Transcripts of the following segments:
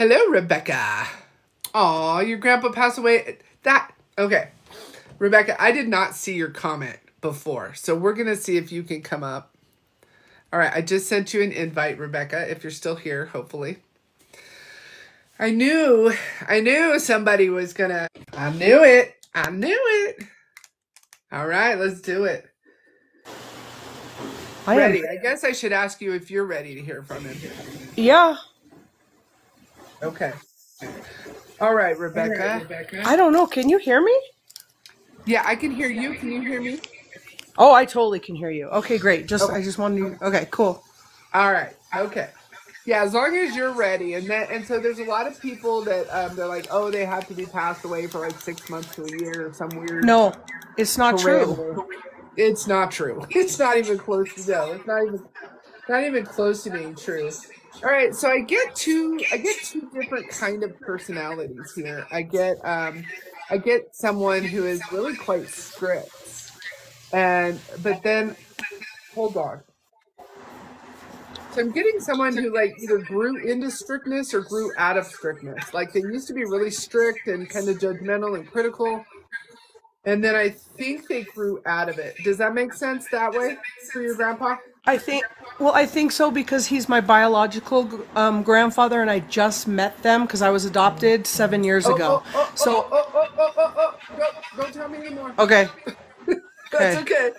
Hello, Rebekah. Aw, your grandpa passed away. That okay, Rebekah. I did not see your comment before, so we're gonna see if you can come up. All right, I just sent you an invite, Rebekah. If you're still here, hopefully. I knew, I knew somebody was gonna. I knew it. I knew it. All right, let's do it. I am. Ready? I guess I should ask you if you're ready to hear from him. Yeah. Okay. All right, Rebekah. I don't know. Can you hear me? Yeah, I can hear you. Can you hear me? Oh, I totally can hear you. Okay, great. Just Okay. I just wanted to. Okay, cool. All right. Okay. Yeah, as long as you're ready, and that, and so there's a lot of people that um, they're like, oh, they have to be passed away for like six months to a year or some weird. No, it's not true. It's not true. It's not even close to no. It's not even not even close to being true. All right, so I get two I get two different kind of personalities here. I get um I get someone who is really quite strict. And but then hold on. So I'm getting someone who like either grew into strictness or grew out of strictness. Like they used to be really strict and kind of judgmental and critical. And then I think they grew out of it. Does that make sense that way for your grandpa? I think. Well, I think so because he's my biological um, grandfather, and I just met them because I was adopted seven years ago. Oh, oh, So oh, oh, oh, oh, oh, oh. Don't, tell me anymore. okay, That's okay.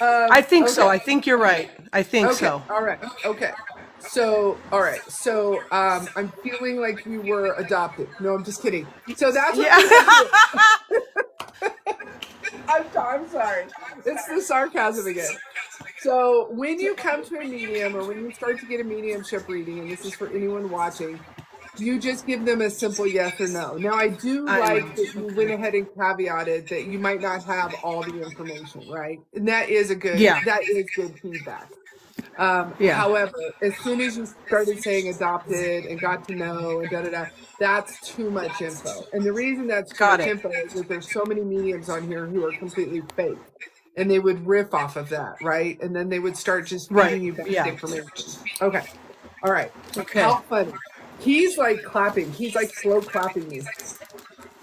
Um, I think so. I think you're right. I think Okay. so. All right. Okay. So, all right. So, um, I'm feeling like we were adopted. No, I'm just kidding. So that's what Yeah. I'm, I'm sorry. It's the sarcasm again. So when you come to a medium or when you start to get a mediumship reading, and this is for anyone watching, you just give them a simple yes or no. Now I do I like know. that you went ahead and caveated that you might not have all the information, right? And that is a good Yeah. that is good feedback. Um, Yeah. However, as soon as you started saying adopted and got to know and da da da, that's too much info. And the reason that's too Got much it. info is that there's so many mediums on here who are completely fake. And they would riff off of that, right? And then they would start just feeding Right, you back yeah. information. Okay. All right. Okay. How funny. He's like clapping. He's like slow clapping you.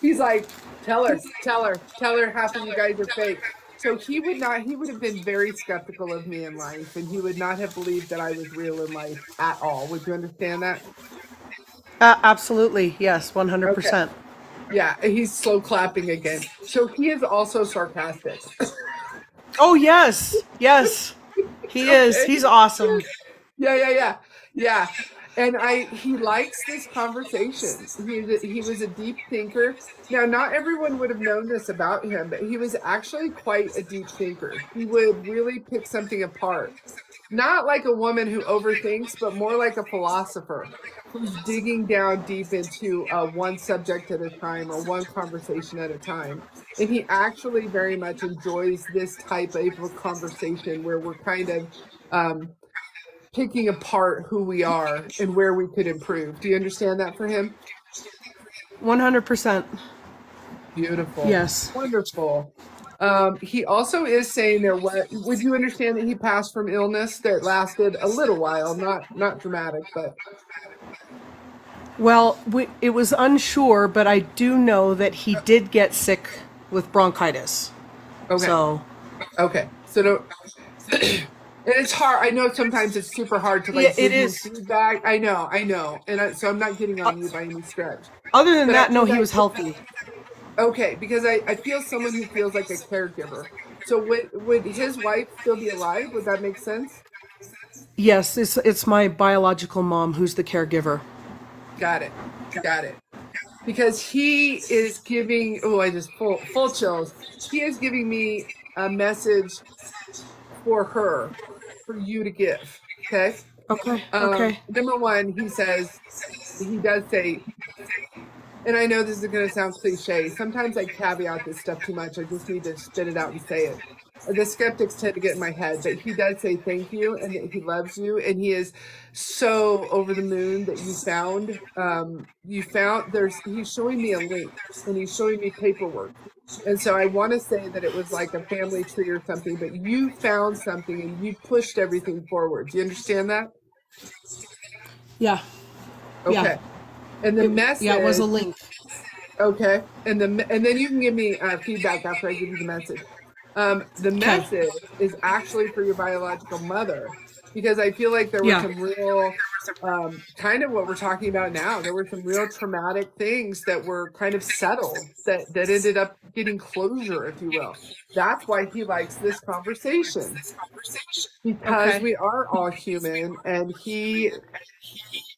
He's like, tell her, tell her, tell her half of you guys are fake. So he would not, he would have been very skeptical of me in life and he would not have believed that I was real in life at all. Would you understand that? Uh, absolutely. Yes. One hundred percent. Yeah, he's slow clapping again. So he is also sarcastic. Oh yes. Yes. He is. He's awesome. Yeah, yeah, yeah, yeah. And I, he likes this conversation. He, he was a deep thinker. Now, not everyone would have known this about him, but he was actually quite a deep thinker. He would really pick something apart. Not like a woman who overthinks, but more like a philosopher who's digging down deep into uh, one subject at a time or one conversation at a time. And he actually very much enjoys this type of conversation where we're kind of um, picking apart who we are and where we could improve. Do you understand that for him? One hundred percent. Beautiful. Yes. Wonderful. Um, he also is saying there what would you understand that he passed from illness that lasted a little while, not not dramatic, but Well, we, it was unsure, but I do know that he did get sick with bronchitis. okay. So Okay. So don't it's hard. I know sometimes it's super hard to like Yeah, it is. feedback. I know, I know. And I, so I'm not getting on you uh, by any stretch. other than But that, no, he was healthy. Okay, because I, I feel someone who feels like a caregiver. So would would his wife still be alive? Would that make sense? Yes, it's it's my biological mom who's the caregiver. Got it. Got it. Because he is giving oh I just full full chills. He is giving me a message for her, for you to give. Okay? Okay. Um, Okay. Number one, he says he does say and I know this is gonna sound cliche. Sometimes I caveat this stuff too much. I just need to spit it out and say it. The skeptics tend to get in my head, but he does say thank you and that he loves you, and he is so over the moon that you found. Um, you found there's. He's showing me a link, and he's showing me paperwork, and so I want to say that it was like a family tree or something. But you found something, and you pushed everything forward. Do you understand that? Yeah. Okay. Yeah. And the message. Yeah, it was a link. Okay, and the and then you can give me uh, feedback after I give you the message. Um, the message is actually for your biological mother because I feel like there were Yeah. some real, um, kind of what we're talking about now. There were some real traumatic things that were kind of settled that that ended up getting closure, if you will. That's why he likes this conversation because Okay. we are all human, and he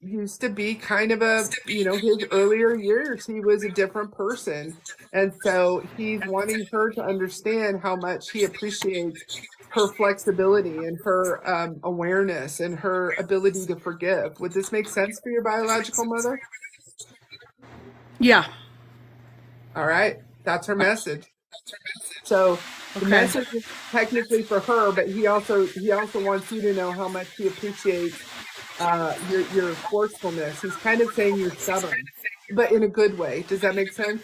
used to be kind of a you know his earlier years he was a different person. And so he's wanting her to understand how much he appreciates her flexibility and her um, awareness and her ability to forgive. Would this make sense for your biological mother? Yeah. all right. That's her message. So the Okay. message is technically for her but he also he also wants you to know how much he appreciates uh, your your forcefulness he's kind of saying you're stubborn but in a good way does that make sense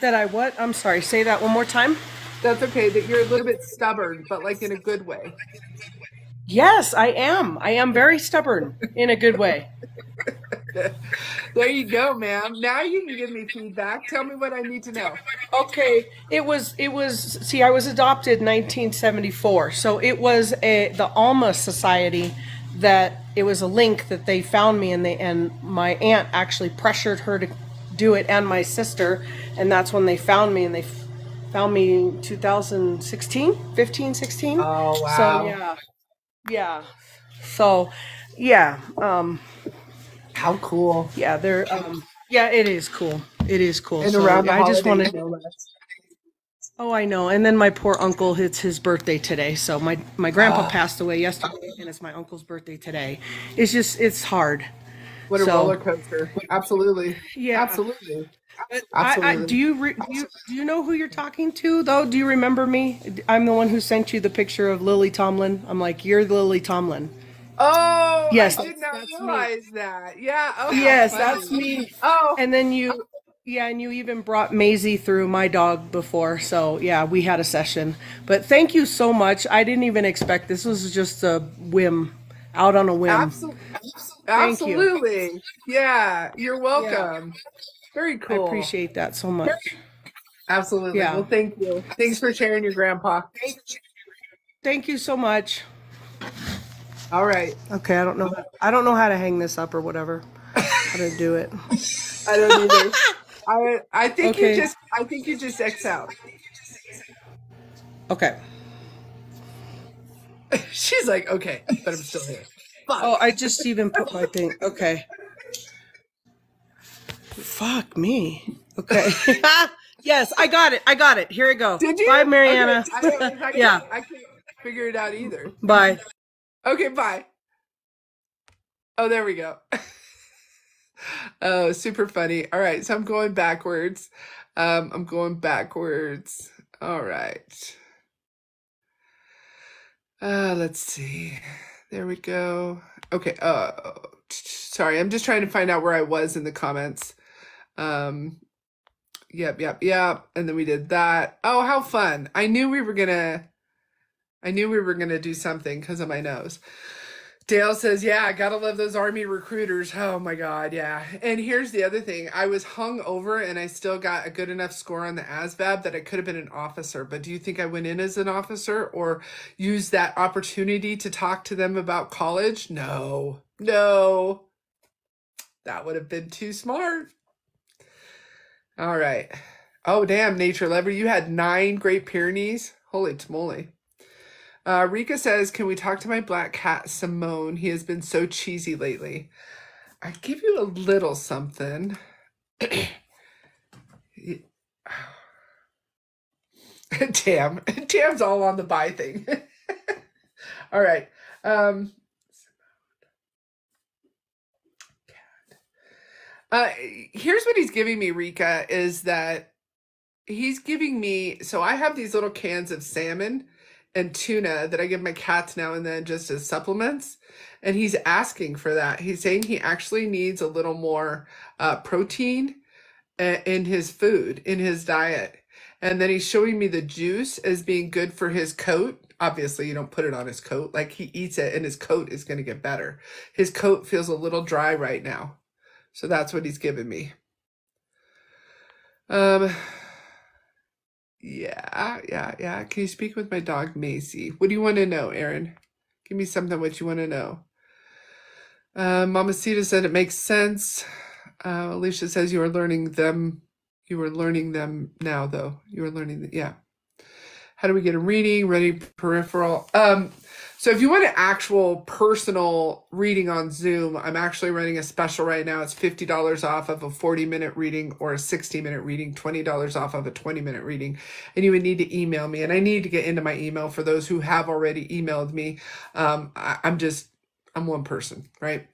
That I what? I'm sorry. Say that one more time. That's okay. That you're a little bit stubborn, but like in a good way. Yes, I am. I am very stubborn in a good way. There you go, ma'am. Now you can give me feedback. Tell me what I need to know. Okay, it was it was see I was adopted in 1974. So it was a the Alma Society that it was a link that they found me and they and my aunt actually pressured her to do it and my sister and that's when they found me and they found me in 2016, 15, 16. Oh, wow. So yeah. Yeah. So yeah, um How cool. yeah, they're um yeah, it is cool. It is cool. And So, around the I just wanted less. Oh, I know. And then my poor uncle, it's his birthday today. So my my grandpa ah. passed away yesterday, and it's my uncle's birthday today. It's just it's hard. What a So- roller coaster. Absolutely. Yeah. Absolutely. I, I, Absolutely. do you re, do you do you know who you're talking to though? Do you remember me? I'm the one who sent you the picture of Lily Tomlin. I'm like, you're Lily Tomlin. Oh, Yes, I did not that's me. realize that. Yeah. Oh, Yes, funny. that's me. Oh, And then you, yeah, and you even brought Maisie through my dog before. So yeah, we had a session. But thank you so much. I didn't even expect this. was just a whim, out on a whim. absolutely. Thank you. Absolutely. Yeah. You're welcome. Very cool. I appreciate that so much. Absolutely. Yeah. Well, thank you. Thanks for sharing your grandpa. Thank you so much. All right. Okay, I don't know. I don't know how to hang this up or whatever. How to do it. I don't either. I I think Okay. you just I think you just X out. Okay. She's like, okay, but I'm still here. Fuck. Oh, I just even put my thing. Okay. Fuck me. Okay. yes, I got it. I got it. Here we go. Did you? Bye, MaryAnna. Okay, I, don't- I Yeah. I can't figure it out either. Bye. Okay, bye. Oh, there we go. Oh, super funny. All right, so I'm going backwards. Um, I'm going backwards. All right. Uh, let's see. There we go. Okay. Uh, sorry, I'm just trying to find out where I was in the comments. Um, yep, yep, yep. And then we did that. Oh, how fun. I knew we were gonna I knew we were gonna do something because of my nose. Dale says, Yeah, I gotta love those army recruiters. Oh my god, yeah. And here's the other thing. I was hung over and I still got a good enough score on the ASVAB that I could have been an officer. But do you think I went in as an officer or used that opportunity to talk to them about college? No. No. That would have been too smart. All right. Oh, damn, Nature Lover. You had nine Great Pyrenees. Holy tamale. Uh, Rika says, Can we talk to my black cat, Simone? He has been so cheesy lately. I give you a little something. Damn. Damn's all on the buy thing. all right. Um, Uh, here's what he's giving me, Rika, is that he's giving me. So I have these little cans of salmon and tuna that I give my cats now and then just as supplements. And he's asking for that. He's saying he actually needs a little more uh, protein uh, in his food, in his diet. And then he's showing me the juice as being good for his coat. Obviously, you don't put it on his coat. Like he eats it and his coat is going to get better. His coat feels a little dry right now. So that's what he's giving me. Um, yeah, yeah, yeah. Can you speak with my dog, Macy? What do you want to know, Aaron? Give me something what you want to know. Uh, Mama Sita said it makes sense. Uh, Alicia says you are learning them. You are learning them now, though. You are learning, the, yeah. How do we get a reading? Ready peripheral. Um, so if you want an actual personal reading on Zoom, I'm actually running a special right now. It's $50 off of a 40 minute reading or a 60 minute reading, $20 off of a 20 minute reading. And you would need to email me. And I need to get into my email for those who have already emailed me. Um, I, I'm just, I'm one person, right?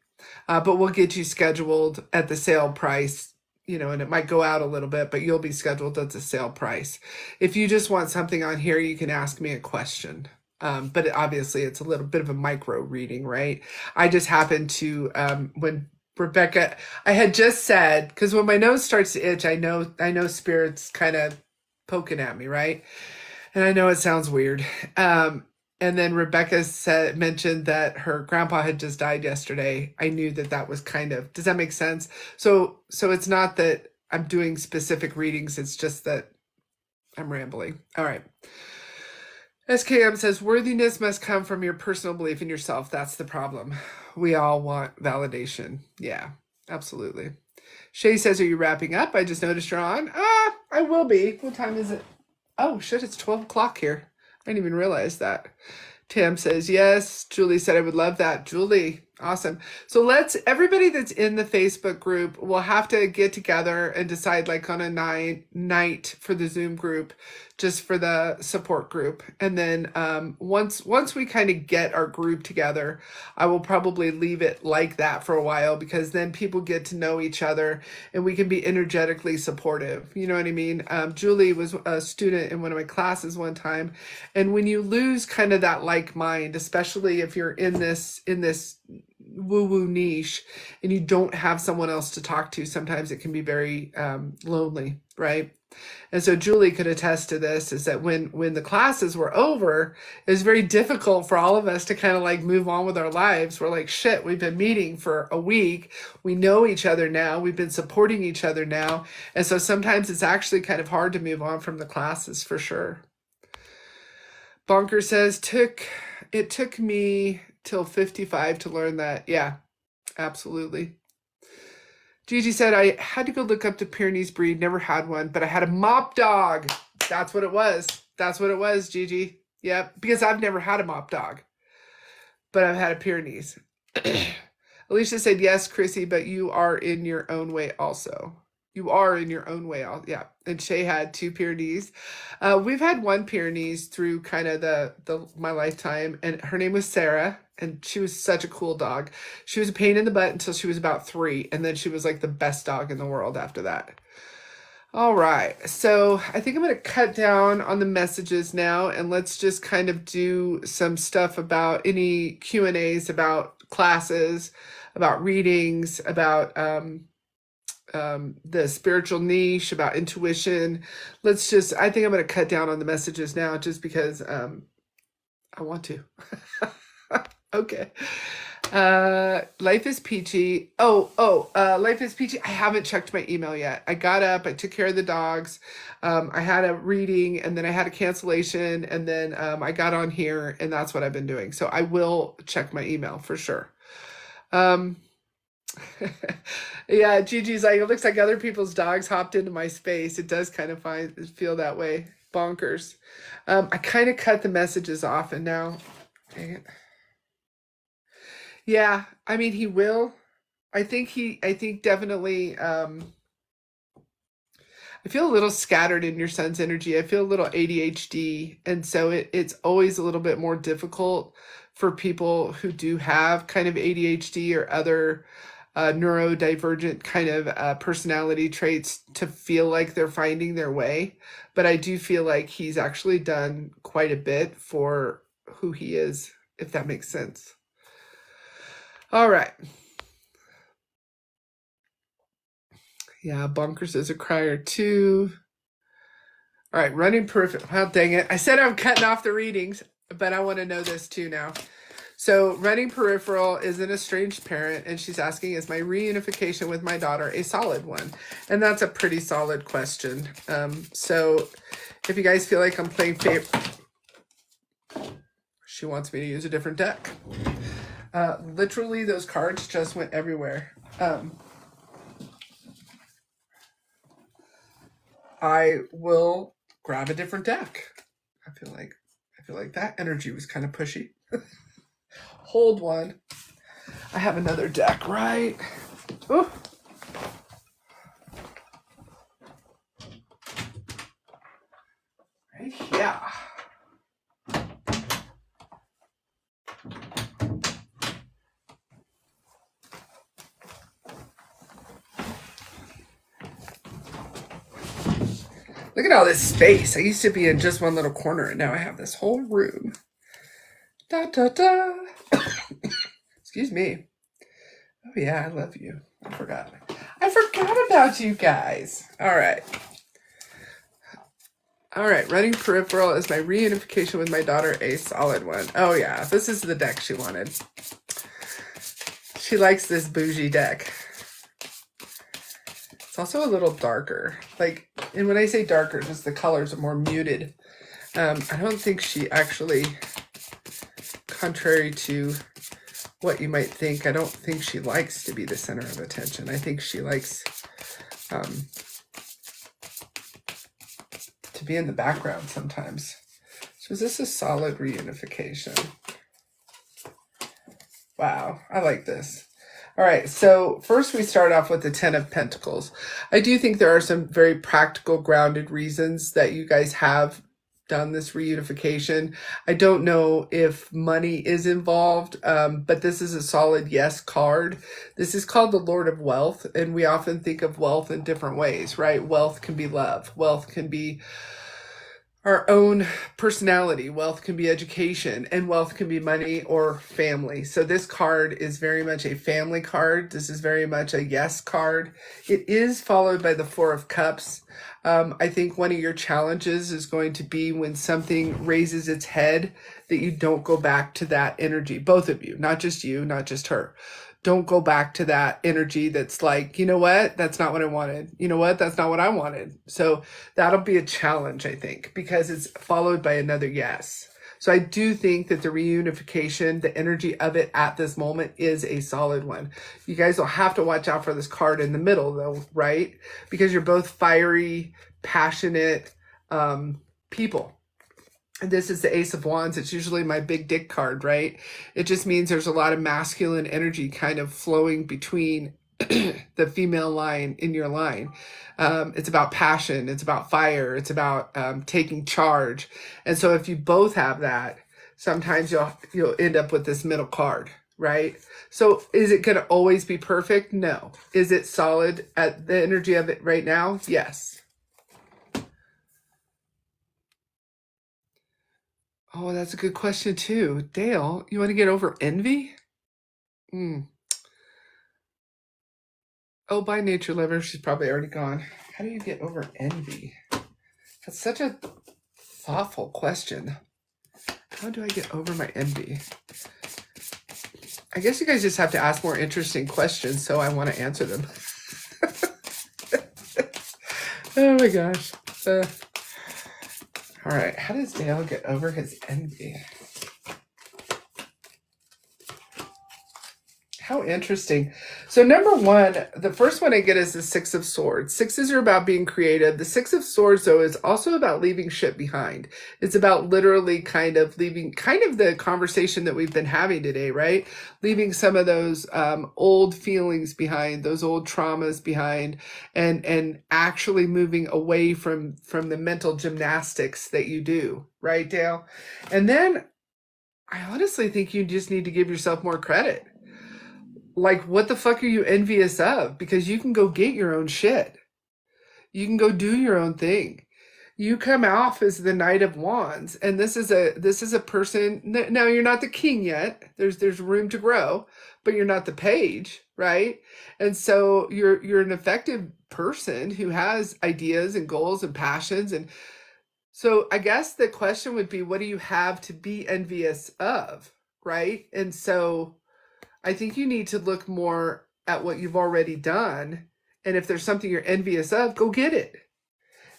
Uh, but we'll get you scheduled at the sale price you know, and it might go out a little bit, but you'll be scheduled at the sale price. If you just want something on here, you can ask me a question. Um, but obviously, it's a little bit of a micro reading, right? I just happened to um, when Rebekah, I had just said because when my nose starts to itch, I know I know spirits kind of poking at me, right? And I know it sounds weird. Um, and then Rebekah said mentioned that her grandpa had just died yesterday. I knew that that was kind of. Does that make sense? So so it's not that I'm doing specific readings. It's just that I'm rambling. All right. SKM says worthiness must come from your personal belief in yourself. That's the problem. We all want validation. Yeah, absolutely. Shay says, Are you wrapping up? I just noticed you're on. Ah, I will be. What time is it? Oh, shit, it's 12 o'clock here. I didn't even realize that. Tam says, Yes. Julie said, I would love that. Julie, Awesome. So let's everybody that's in the Facebook group will have to get together and decide like on a night night for the Zoom group, just for the support group. And then um, once once we kind of get our group together, I will probably leave it like that for a while because then people get to know each other and we can be energetically supportive. You know what I mean? Um, Julie was a student in one of my classes one time, and when you lose kind of that like mind, especially if you're in this in this woo woo niche and you don't have someone else to talk to, sometimes it can be very um, lonely, right? And so Julie could attest to this is that when when the classes were over, it was very difficult for all of us to kind of like move on with our lives. We're like, shit, we've been meeting for a week. We know each other now. We've been supporting each other now. And so sometimes it's actually kind of hard to move on from the classes for sure. Bonker says, took it took me till 55 to learn that. Yeah, absolutely. Gigi said, I had to go look up the Pyrenees breed, never had one, but I had a mop dog. That's what it was. That's what it was, Gigi. Yep, because I've never had a mop dog, but I've had a Pyrenees. Alicia said, yes, Chrissy, but you are in your own way also you are in your own way. All yeah. And Shay had two Pyrenees. Uh, we've had one Pyrenees through kind of the the my lifetime, and her name was Sarah, and she was such a cool dog. She was a pain in the butt until she was about three, and then she was like the best dog in the world after that. All right, so I think I'm going to cut down on the messages now, and let's just kind of do some stuff about any Q and A's about classes, about readings, about um, um, the spiritual niche, about intuition. Let's just, I think I'm going to cut down on the messages now just because um, I want to. okay. Uh, life is peachy. Oh, oh, uh, life is peachy. I haven't checked my email yet. I got up, I took care of the dogs. Um, I had a reading and then I had a cancellation and then um, I got on here and that's what I've been doing. So I will check my email for sure. Um, yeah, Gigi's like, it looks like other people's dogs hopped into my space. It does kind of find, feel that way. Bonkers. Um, I kind of cut the messages off and now, dang it. Yeah, I mean, he will. I think he, I think definitely, um, I feel a little scattered in your son's energy. I feel a little ADHD. And so it, it's always a little bit more difficult for people who do have kind of ADHD or other uh, neurodivergent kind of uh, personality traits to feel like they're finding their way. But I do feel like he's actually done quite a bit for who he is, if that makes sense. All right. Yeah, Bonkers is a crier too. All right, running perfect. Well, dang it. I said I'm cutting off the readings, but I want to know this too now. So, running peripheral is an estranged parent, and she's asking, Is my reunification with my daughter a solid one? And that's a pretty solid question. Um, so, if you guys feel like I'm playing favorite, she wants me to use a different deck. Uh, literally, those cards just went everywhere. Um, I will grab a different deck. I feel like I feel like that energy was kind of pushy. Hold one. I have another deck, right? Ooh. Right here. Look at all this space. I used to be in just one little corner, and now I have this whole room. Da da da. Excuse me. Oh yeah, I love you. I forgot. I forgot about you guys. All right. All right, running peripheral is my reunification with my daughter, a solid one. Oh yeah, this is the deck she wanted. She likes this bougie deck. It's also a little darker. Like, and when I say darker, just the colors are more muted. Um, I don't think she actually, contrary to what you might think, I don't think she likes to be the center of attention. I think she likes um, to be in the background sometimes. So is this a solid reunification? Wow, I like this. All right, so first we start off with the Ten of Pentacles. I do think there are some very practical, grounded reasons that you guys have done this reunification. I don't know if money is involved, um, but this is a solid yes card. This is called the Lord of Wealth, and we often think of wealth in different ways, right? Wealth can be love, wealth can be our own personality. Wealth can be education, and wealth can be money or family. So, this card is very much a family card. This is very much a yes card. It is followed by the Four of Cups. Um, I think one of your challenges is going to be when something raises its head that you don't go back to that energy. Both of you, not just you, not just her don't go back to that energy that's like, you know what? That's not what I wanted. You know what? That's not what I wanted. So that'll be a challenge, I think, because it's followed by another yes. So I do think that the reunification, the energy of it at this moment is a solid one. You guys will have to watch out for this card in the middle though, right? Because you're both fiery, passionate um, people this is the ace of wands it's usually my big dick card right it just means there's a lot of masculine energy kind of flowing between the female line in your line. Um, it's about passion it's about fire it's about um, taking charge. And so if you both have that sometimes you'll you'll end up with this middle card right? So is it going to always be perfect? No. Is it solid at the energy of it right now? Yes. Oh, that's a good question too. Dale, you want to get over envy? Hmm. Oh, by nature lover, she's probably already gone. How do you get over envy? That's such a thoughtful question. How do I get over my envy? I guess you guys just have to ask more interesting questions so I want to answer them. oh my gosh. Uh, all right, how does Dale get over his envy? How interesting. So, number one, the first one I get is the Six of Swords. Sixes are about being creative. The Six of Swords, though, is also about leaving shit behind. It's about literally kind of leaving, kind of the conversation that we've been having today, right? Leaving some of those um, old feelings behind, those old traumas behind, and and actually moving away from from the mental gymnastics that you do, right, Dale? And then I honestly think you just need to give yourself more credit like what the fuck are you envious of? Because you can go get your own shit. You can go do your own thing. You come off as the knight of wands and this is a this is a person now you're not the king yet. There's there's room to grow but you're not the page right? And so you're you're an effective person who has ideas and goals and passions and so i guess the question would be what do you have to be envious of right? And so I think you need to look more at what you've already done. And if there's something you're envious of, go get it.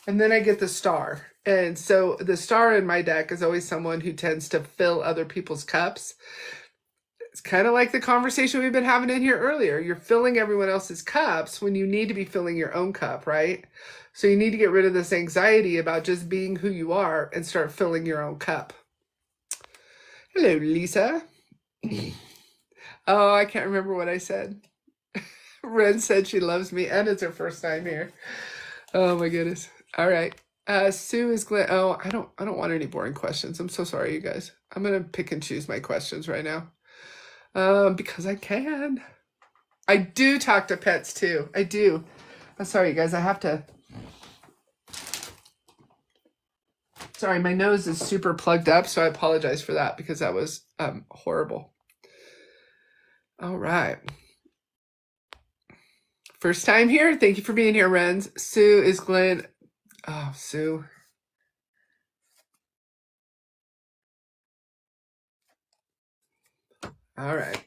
And then I get the star. And so the star in my deck is always someone who tends to fill other people's cups. It's kind of like the conversation we've been having in here earlier. You're filling everyone else's cups when you need to be filling your own cup, right? So you need to get rid of this anxiety about just being who you are and start filling your own cup. Hello, Lisa. oh, I can't remember what I said. Ren said she loves me and it's her first time here. Oh my goodness. All right. Uh, Sue is glad. Oh, I don't. I don't want any boring questions. I'm so sorry, you guys. I'm gonna pick and choose my questions right now, um, because I can. I do talk to pets too. I do. I'm sorry, you guys. I have to. Sorry, my nose is super plugged up, so I apologize for that because that was um horrible. All right. First time here. Thank you for being here, Renz. Sue is Glenn. Oh, Sue. All right.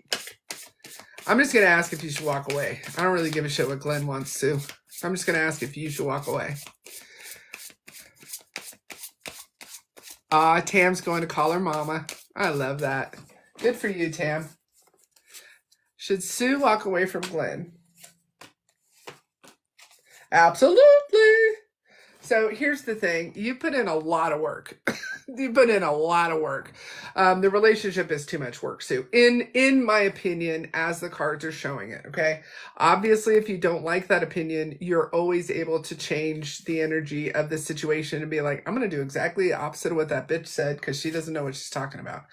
I'm just gonna ask if you should walk away. I don't really give a shit what Glenn wants, Sue. I'm just gonna ask if you should walk away. Ah, Tam's going to call her mama. I love that. Good for you, Tam. Should Sue walk away from Glenn? Absolutely. So here's the thing you put in a lot of work. you put in a lot of work. Um, the relationship is too much work, Sue. In in my opinion, as the cards are showing it. Okay. Obviously, if you don't like that opinion, you're always able to change the energy of the situation and be like, I'm gonna do exactly the opposite of what that bitch said because she doesn't know what she's talking about.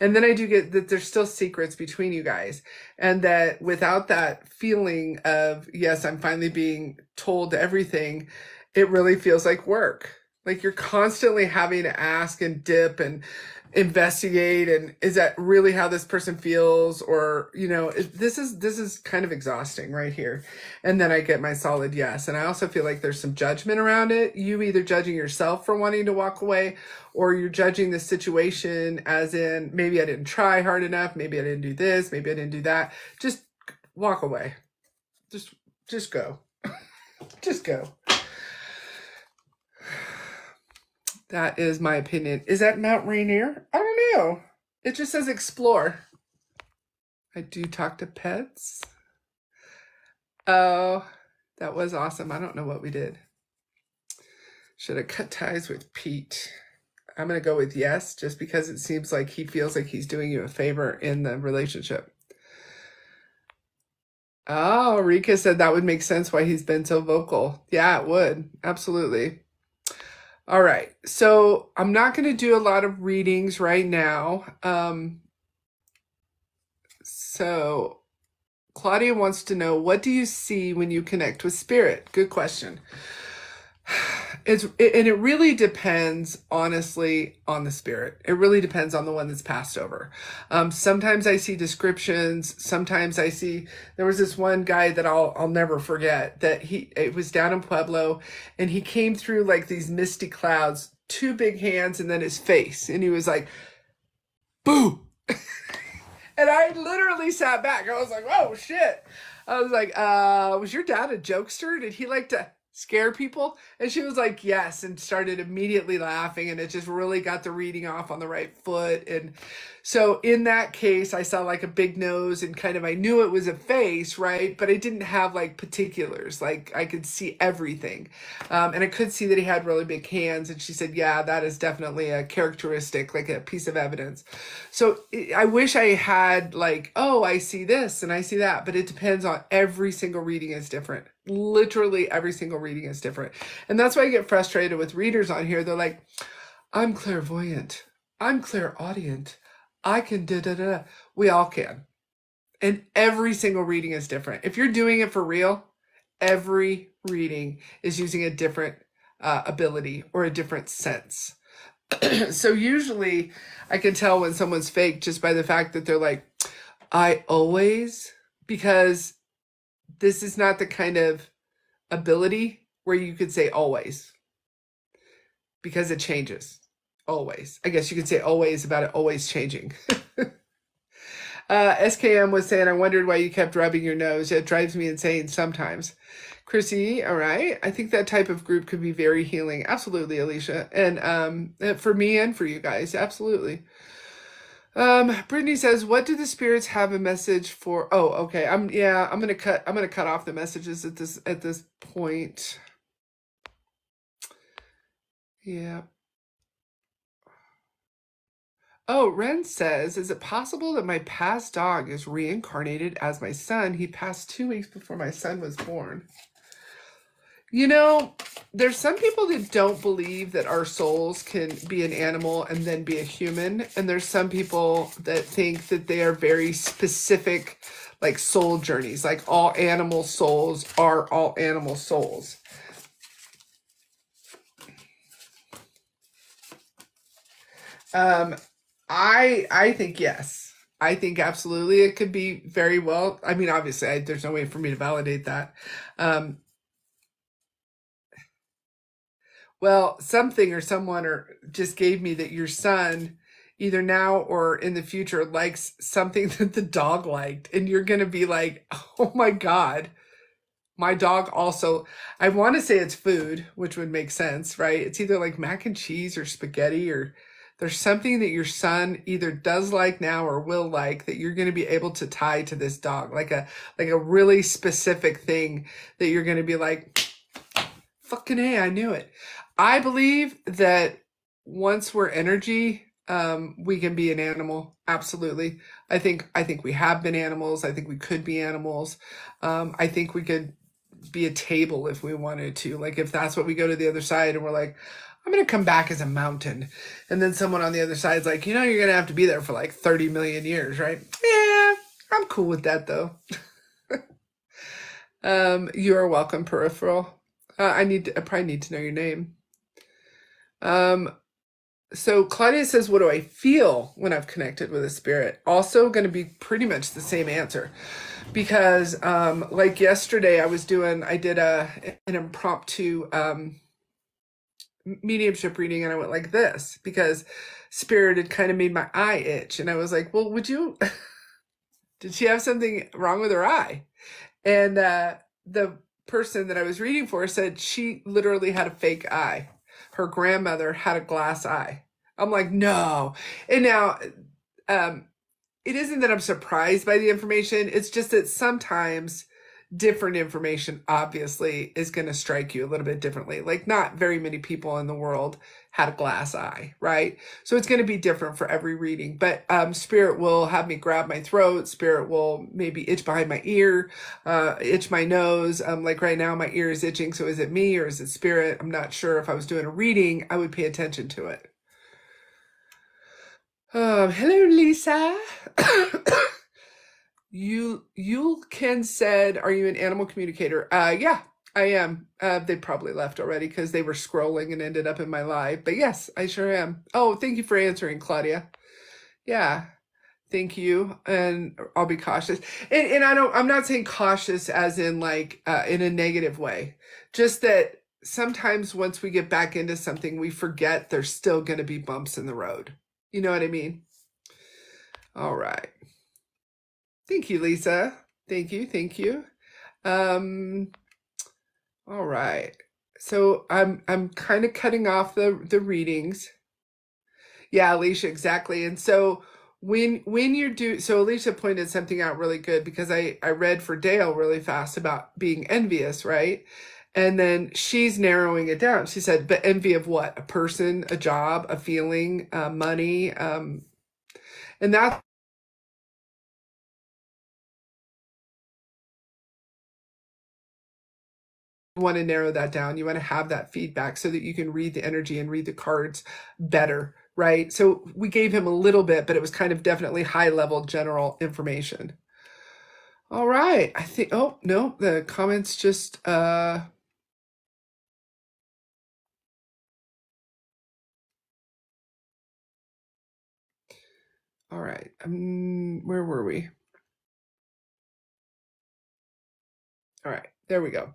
And then I do get that there's still secrets between you guys, and that without that feeling of yes, I'm finally being told everything it really feels like work. Like you're constantly having to ask and dip and investigate and is that really how this person feels or you know this is this is kind of exhausting right here. And then i get my solid yes. And i also feel like there's some judgment around it. You either judging yourself for wanting to walk away or you're judging the situation as in maybe i didn't try hard enough maybe i didn't do this maybe i didn't do that. Just walk away. Just just go. Just go That is my opinion. Is that Mount Rainier? I don't know. It just says explore. I do talk to pets. Oh, that was awesome. I don't know what we did. Should have cut ties with Pete. I'm going to go with yes, just because it seems like he feels like he's doing you a favor in the relationship. Oh, Rika said that would make sense why he's been so vocal. Yeah, it would. Absolutely. All right. So I'm not going to do a lot of readings right now. Um, so Claudia wants to know what do you see when you connect with spirit? Good question. It's it, and it really depends honestly on the spirit. It really depends on the one that's passed over. Um, sometimes i see descriptions. Sometimes i see there was this one guy that i'll i'll never forget that he it was down in pueblo and he came through like these misty clouds two big hands and then his face. And he was like boo! And i literally sat back. I was like oh shit. I was like uh was your dad a jokester? Did he like to scare people? And she was like, yes, and started immediately laughing. And it just really got the reading off on the right foot. And so in that case, I saw like a big nose and kind of, I knew it was a face, right? But I didn't have like particulars. Like I could see everything. Um, and I could see that he had really big hands. And she said, yeah, that is definitely a characteristic, like a piece of evidence. So I wish I had like, oh, I see this and I see that. But it depends on every single reading is different literally every single reading is different. And that's why I get frustrated with readers on here. They're like, I'm clairvoyant. I'm clairaudient. I can da da da. We all can. And every single reading is different. If you're doing it for real, every reading is using a different uh, ability or a different sense. so usually I can tell when someone's fake just by the fact that they're like, I always, because this is not the kind of ability where you could say always because it changes always. I guess you could say always about it always changing. Uh, SKM was saying, I wondered why you kept rubbing your nose. It drives me insane sometimes. Chrissy, all right. I think that type of group could be very healing. Absolutely, Alicia. And um, uh, for me and for you guys, absolutely. Um, Brittany says, "What do the spirits have a message for?" Oh, okay. I'm yeah. I'm gonna cut. I'm gonna cut off the messages at this at this point. Yeah. Oh, Ren says, "Is it possible that my past dog is reincarnated as my son? He passed two weeks before my son was born." You know, there's some people that don't believe that our souls can be an animal and then be a human. And there's some people that think that they are very specific, like soul journeys, like all animal souls are all animal souls. Um, I I think yes. I think absolutely it could be very well. I mean, obviously, I, there's no way for me to validate that. Um, well, something or someone or just gave me that your son either now or in the future likes something that the dog liked. And you're going to be like, "Oh my god, my dog also I want to say it's food, which would make sense, right? It's either like mac and cheese or spaghetti or there's something that your son either does like now or will like that you're going to be able to tie to this dog. Like a like a really specific thing that you're going to be like fucking hey i knew it I believe that once we're energy, um, we can be an animal. Absolutely. I think I think we have been animals. I think we could be animals. Um, I think we could be a table if we wanted to. Like if that's what we go to the other side and we're like, I'm gonna come back as a mountain. And then someone on the other side is like, you know, you're gonna have to be there for like 30 million years, right? Yeah, I'm cool with that though. um, you are welcome, peripheral. Uh, I need to, I probably need to know your name. Um, so Claudia says, What do I feel when I've connected with a spirit? Also, going to be pretty much the same answer because, um, like yesterday, I was doing, I did a an impromptu um, mediumship reading and I went like this because spirit had kind of made my eye itch. And I was like, Well, would you, did she have something wrong with her eye? And uh, the person that I was reading for said she literally had a fake eye her grandmother had a glass eye. I'm like, no. And now, um, it isn't that I'm surprised by the information. It's just that sometimes different information obviously is going to strike you a little bit differently. Like not very many people in the world had a glass eye, right? So it's going to be different for every reading. But um, spirit will have me grab my throat. Spirit will maybe itch behind my ear, uh, itch my nose. Um, like right now, my ear is itching. So is it me or is it spirit? I'm not sure. If I was doing a reading, I would pay attention to it. Um, hello, Lisa. You Yulken said, "Are you an animal communicator?" Uh, yeah, I am. Uh, they probably left already because they were scrolling and ended up in my live. But yes, I sure am. Oh, thank you for answering, Claudia. Yeah, thank you, and I'll be cautious. And and I don't. I'm not saying cautious as in like uh, in a negative way. Just that sometimes once we get back into something, we forget there's still going to be bumps in the road. You know what I mean? All right. Thank you, Lisa. Thank you. Thank you. Um, all right. So I'm I'm kind of cutting off the the readings. Yeah, Alicia, exactly. And so when when you're do so Alicia pointed something out really good because I I read for Dale really fast about being envious, right? And then she's narrowing it down. She said, but envy of what? A person, a job, a feeling, uh, money. Um, and that's want to narrow that down. You want to have that feedback so that you can read the energy and read the cards better, right? So we gave him a little bit, but it was kind of definitely high level general information. All right. I think, oh, no, the comments just, uh, all right. Um, where were we? All right. There we go.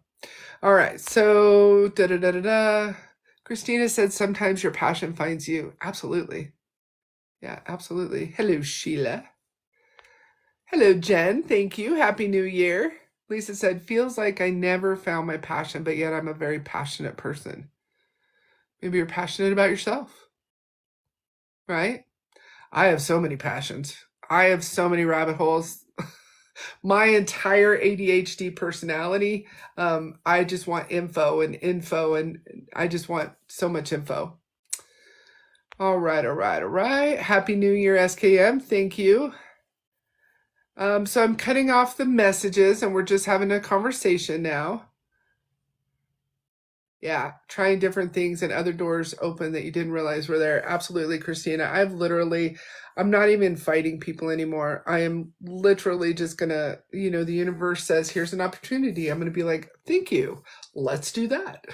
All right. So, da da da da da. Christina said, sometimes your passion finds you. Absolutely. Yeah, absolutely. Hello, Sheila. Hello, Jen. Thank you. Happy New Year. Lisa said, feels like I never found my passion, but yet I'm a very passionate person. Maybe you're passionate about yourself, right? I have so many passions. I have so many rabbit holes. My entire ADHD personality, um, I just want info and info, and I just want so much info. All right, all right, all right. Happy New Year, SKM. Thank you. Um, so I'm cutting off the messages and we're just having a conversation now. Yeah, trying different things and other doors open that you didn't realize were there. Absolutely, Christina. I've literally, I'm not even fighting people anymore. I am literally just gonna, you know, the universe says, here's an opportunity. I'm gonna be like, thank you. Let's do that.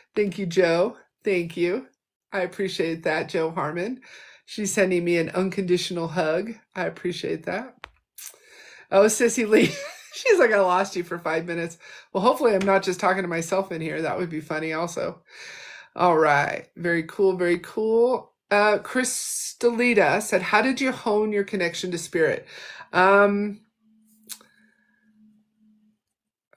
thank you, Joe. Thank you. I appreciate that, Joe Harmon. She's sending me an unconditional hug. I appreciate that. Oh, Sissy Lee. She's like, I lost you for five minutes. Well, hopefully I'm not just talking to myself in here. That would be funny also. All right. Very cool. Very cool. Uh, Crystalita said, how did you hone your connection to spirit? Um,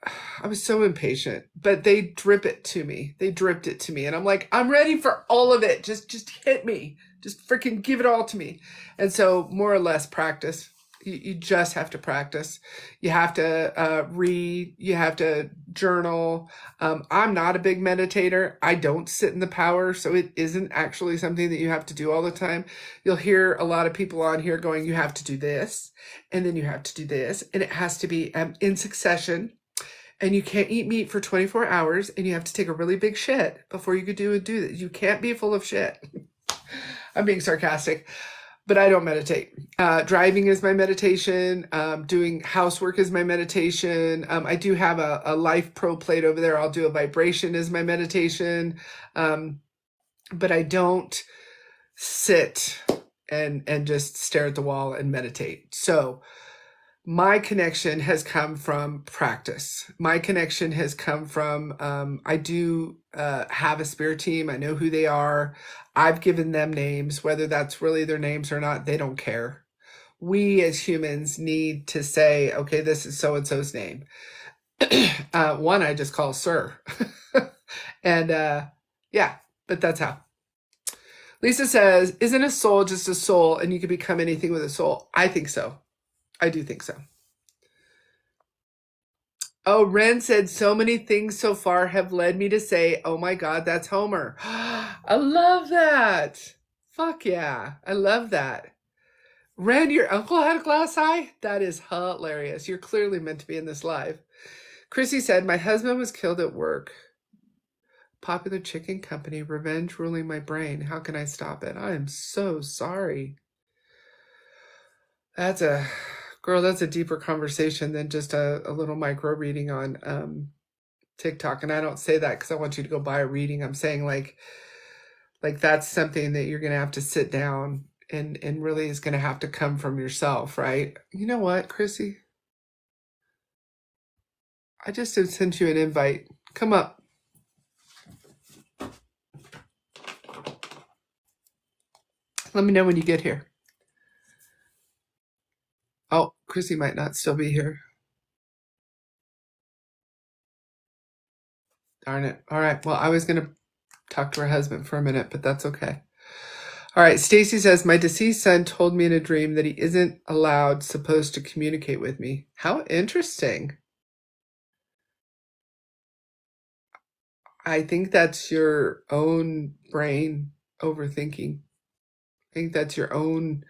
I was so impatient, but they drip it to me. They dripped it to me. And I'm like, I'm ready for all of it. Just, just hit me. Just freaking give it all to me. And so more or less practice. You, just have to practice. You have to uh, read. You have to journal. Um, I'm not a big meditator. I don't sit in the power. So it isn't actually something that you have to do all the time. You'll hear a lot of people on here going, you have to do this. And then you have to do this. And it has to be um, in succession and you can't eat meat for 24 hours and you have to take a really big shit before you could do and do that. You can't be full of shit. I'm being sarcastic, but I don't meditate. Uh, driving is my meditation. Um, doing housework is my meditation. Um, I do have a, a Life Pro plate over there. I'll do a vibration as my meditation. Um, but I don't sit and and just stare at the wall and meditate. So my connection has come from practice. My connection has come from um, I do uh, have a spirit team. I know who they are. I've given them names, whether that's really their names or not. They don't care. We as humans need to say, okay, this is so and so's name. uh, one I just call Sir, and uh, yeah, but that's how. Lisa says, "Isn't a soul just a soul, and you can become anything with a soul?" I think so. I do think so. Oh, Ren said so many things so far have led me to say, oh my God, that's Homer. I love that. Fuck yeah. I love that. Ren, your uncle had a glass eye? That is hilarious. You're clearly meant to be in this live. Chrissy said, my husband was killed at work. Popular chicken company, revenge ruling my brain. How can I stop it? I am so sorry. That's a girl, that's a deeper conversation than just a, a little micro reading on um, TikTok. And I don't say that because I want you to go buy a reading. I'm saying like, like that's something that you're going to have to sit down and, and really is going to have to come from yourself, right? You know what, Chrissy? I just sent you an invite. Come up. Let me know when you get here. Oh, Chrissy might not still be here. Darn it. All right. Well, I was going to talk to her husband for a minute, but that's okay. All right. Stacey says, My deceased son told me in a dream that he isn't allowed, supposed to communicate with me. How interesting. I think that's your own brain overthinking. I think that's your own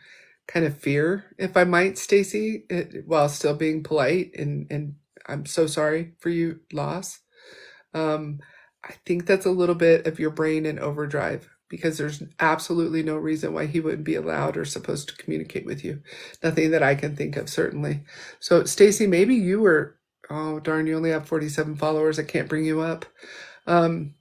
kind of fear, if I might, Stacey, while still being polite and and I'm so sorry for you loss. Um, I think that's a little bit of your brain in overdrive because there's absolutely no reason why he wouldn't be allowed or supposed to communicate with you. Nothing that I can think of, certainly. So, Stacey, maybe you were, oh, darn, you only have 47 followers. I can't bring you up. Um,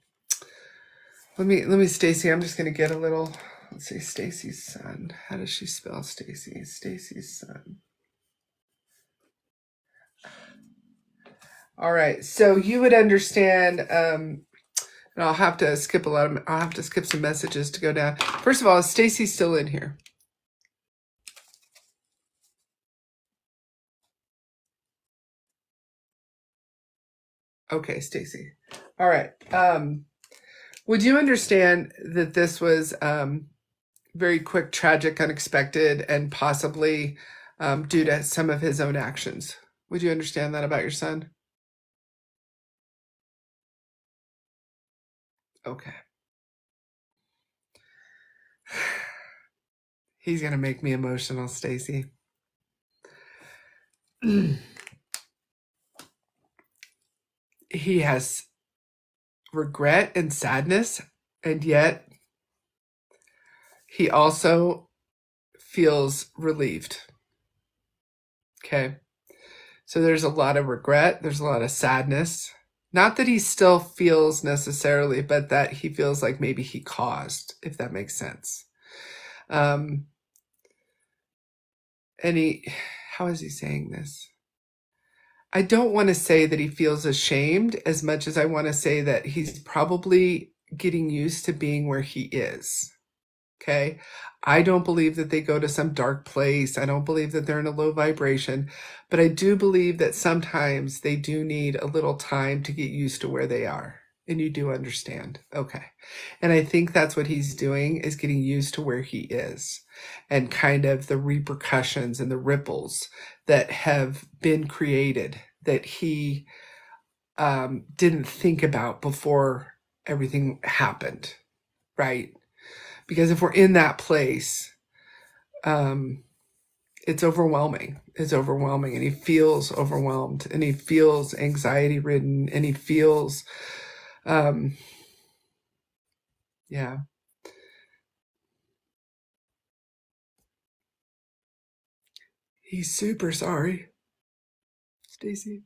let me, let me, Stacey, I'm just going to get a little, Let's see, Stacey's son. How does she spell Stacey? Stacey's son. All right, so you would understand, um, and I'll have to skip a lot of, I'll have to skip some messages to go down. First of all, is Stacey still in here? Okay, Stacey. All right. Um, would you understand that this was um, very quick, tragic, unexpected, and possibly um, due to some of his own actions? Would you understand that about your son? Okay. He's gonna make me emotional, Stacey. he has regret and sadness, and yet he also feels relieved. Okay. So there's a lot of regret, there's a lot of sadness. Not that he still feels necessarily, but that he feels like maybe he caused, if that makes sense. Um, and he, how is he saying this? I don't want to say that he feels ashamed as much as I want to say that he's probably getting used to being where he is. Okay. I don't believe that they go to some dark place. I don't believe that they're in a low vibration, but I do believe that sometimes they do need a little time to get used to where they are. And you do understand. Okay. And I think that's what he's doing is getting used to where he is and kind of the repercussions and the ripples that have been created that he um, didn't think about before everything happened. Right. Because if we're in that place, um, it's overwhelming. It's overwhelming. And he feels overwhelmed and he feels anxiety ridden and he feels um, yeah. He's super sorry. Stacey.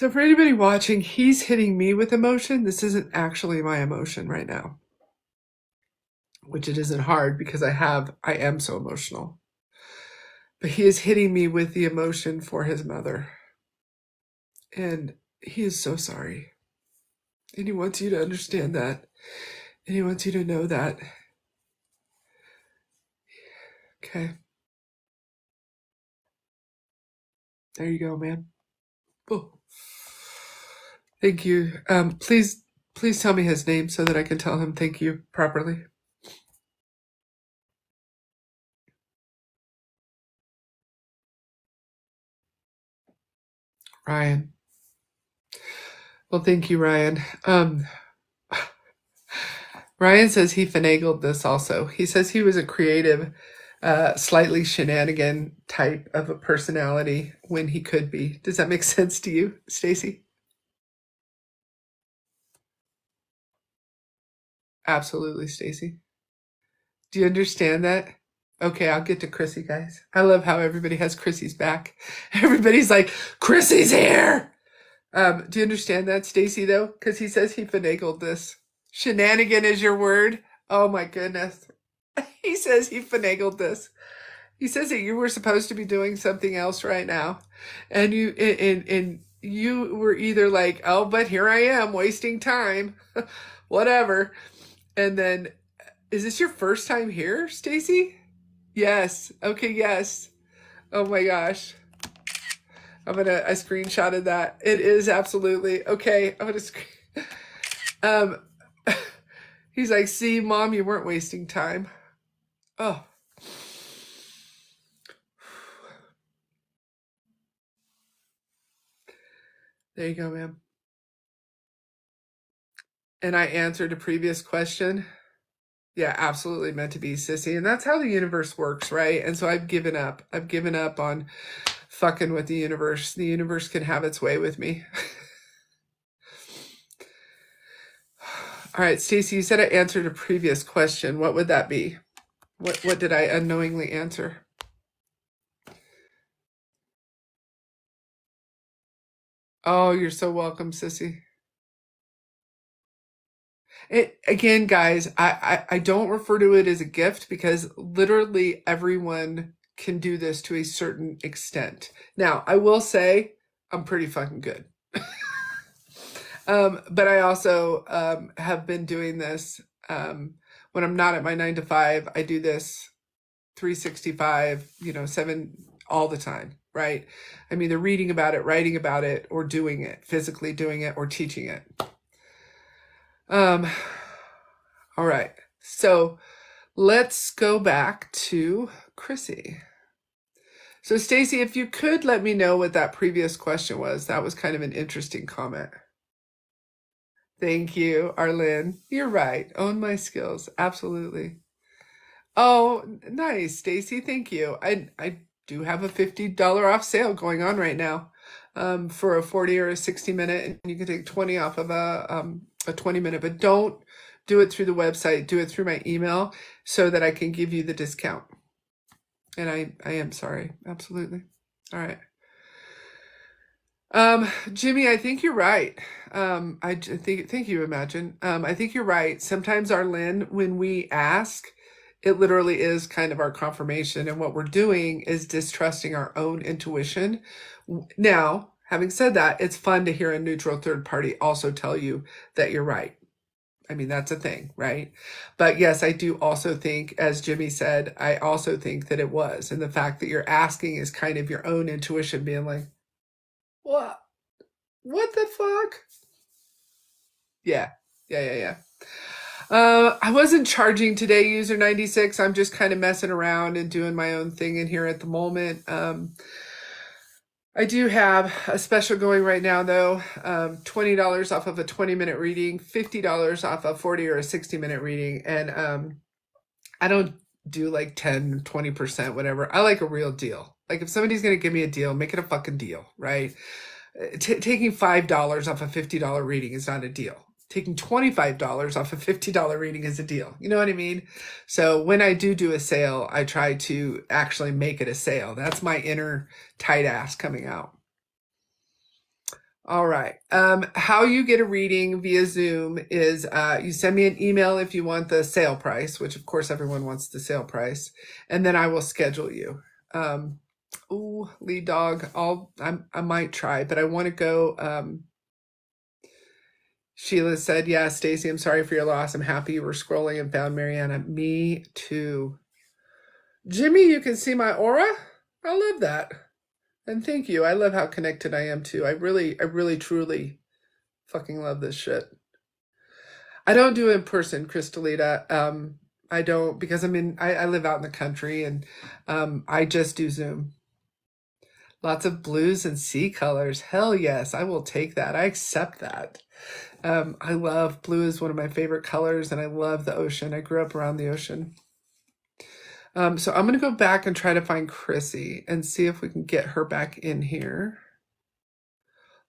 So for anybody watching, he's hitting me with emotion. This isn't actually my emotion right now. Which it isn't hard because I have I am so emotional. But he is hitting me with the emotion for his mother. And he is so sorry. And he wants you to understand that. And he wants you to know that. Okay. There you go, man. Oh. Thank you. Um, please, please tell me his name so that I can tell him thank you properly. Ryan. Well, thank you, Ryan. Um, Ryan says he finagled this also. He says he was a creative, uh, slightly shenanigan type of a personality when he could be. Does that make sense to you, Stacey? Absolutely, Stacey. Do you understand that? Okay, I'll get to Chrissy, guys. I love how everybody has Chrissy's back. Everybody's like, Chrissy's here. Um, do you understand that, Stacey, though? Because he says he finagled this. Shenanigan is your word. Oh my goodness. He says he finagled this. He says that you were supposed to be doing something else right now. And you and, and you were either like, oh, but here I am wasting time. Whatever. And then is this your first time here, Stacey? Yes. Okay, yes. Oh my gosh. I'm gonna I screenshotted that. It is absolutely okay. I'm gonna um he's like, see, mom, you weren't wasting time. Oh. There you go, ma'am. And I answered a previous question. Yeah, absolutely meant to be sissy. And that's how the universe works, right? And so I've given up. I've given up on fucking with the universe. The universe can have its way with me. All right, Stacey, you said I answered a previous question. What would that be? What what did I unknowingly answer? Oh, you're so welcome, sissy. It again, guys, I, I I don't refer to it as a gift because literally everyone can do this to a certain extent. Now, I will say I'm pretty fucking good. um, but I also um, have been doing this um, when I'm not at my nine to five. I do this 365, you know, seven all the time. right? I'm either reading about it, writing about it, or doing it, physically doing it, or teaching it. Um, all right. So let's go back to Chrissy. So Stacey, if you could let me know what that previous question was, that was kind of an interesting comment. Thank you, Arlene. You're right. Own my skills. Absolutely. Oh, nice, Stacey. Thank you. I I do have a $50 off sale going on right now. Um, for a 40 or a 60 minute and you can take 20 off of a um a 20 minute, but don't do it through the website, do it through my email so that I can give you the discount. And I I am sorry. Absolutely. All right. Um, Jimmy, I think you're right. Um, I think, thank you, Imagine. Um, I think you're right. Sometimes Arlene, when we ask, it literally is kind of our confirmation. And what we're doing is distrusting our own intuition. Now, having said that, it's fun to hear a neutral third party also tell you that you're right. I mean, that's a thing, right? But yes, I do also think, as Jimmy said, I also think that it was. And the fact that you're asking is kind of your own intuition being like, what? What the fuck? Yeah, yeah, yeah, yeah. Uh, I wasn't charging today, user 96. I'm just kind of messing around and doing my own thing in here at the moment. Um, I do have a special going right now, though. Um, $20 off of a 20 minute reading, $50 off a 40 or a 60 minute reading. And um, I don't do like 10, 20%, whatever. I like a real deal. Like if somebody's going to give me a deal, make it a fucking deal, right? Uh, T- taking $5 off a $50 reading is not a deal. Taking $25 off a $50 reading is a deal. You know what I mean? So when I do do a sale, I try to actually make it a sale. That's my inner tight ass coming out. All right. Um, how you get a reading via Zoom is uh, you send me an email if you want the sale price, which of course everyone wants the sale price, and then I will schedule you. Um, ooh, lead dog. I'll I'm, I might try, but I want to go. Um, Sheila said, "Yeah, Stacey, I'm sorry for your loss. I'm happy you were scrolling and found MaryAnna. Me too. Jimmy, you can see my aura. I love that." And thank you. I love how connected I am too. I really, I really, truly fucking love this shit. I don't do in person, Crystalita. Um, I don't because I'm in. I, I live out in the country, and um, I just do Zoom. Lots of blues and sea colors. Hell yes, I will take that. I accept that. Um, I love blue is one of my favorite colors, and I love the ocean. I grew up around the ocean. Um, so I'm gonna go back and try to find Chrissy and see if we can get her back in here.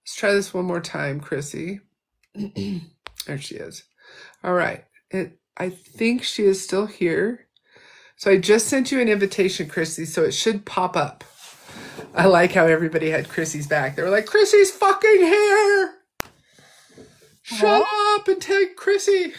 Let's try this one more time, Chrissy. there she is. All right. It I think she is still here. So I just sent you an invitation, Chrissy, so it should pop up. I like how everybody had Chrissy's back. They were like, Chrissy's fucking here. Shut up and take Chrissy.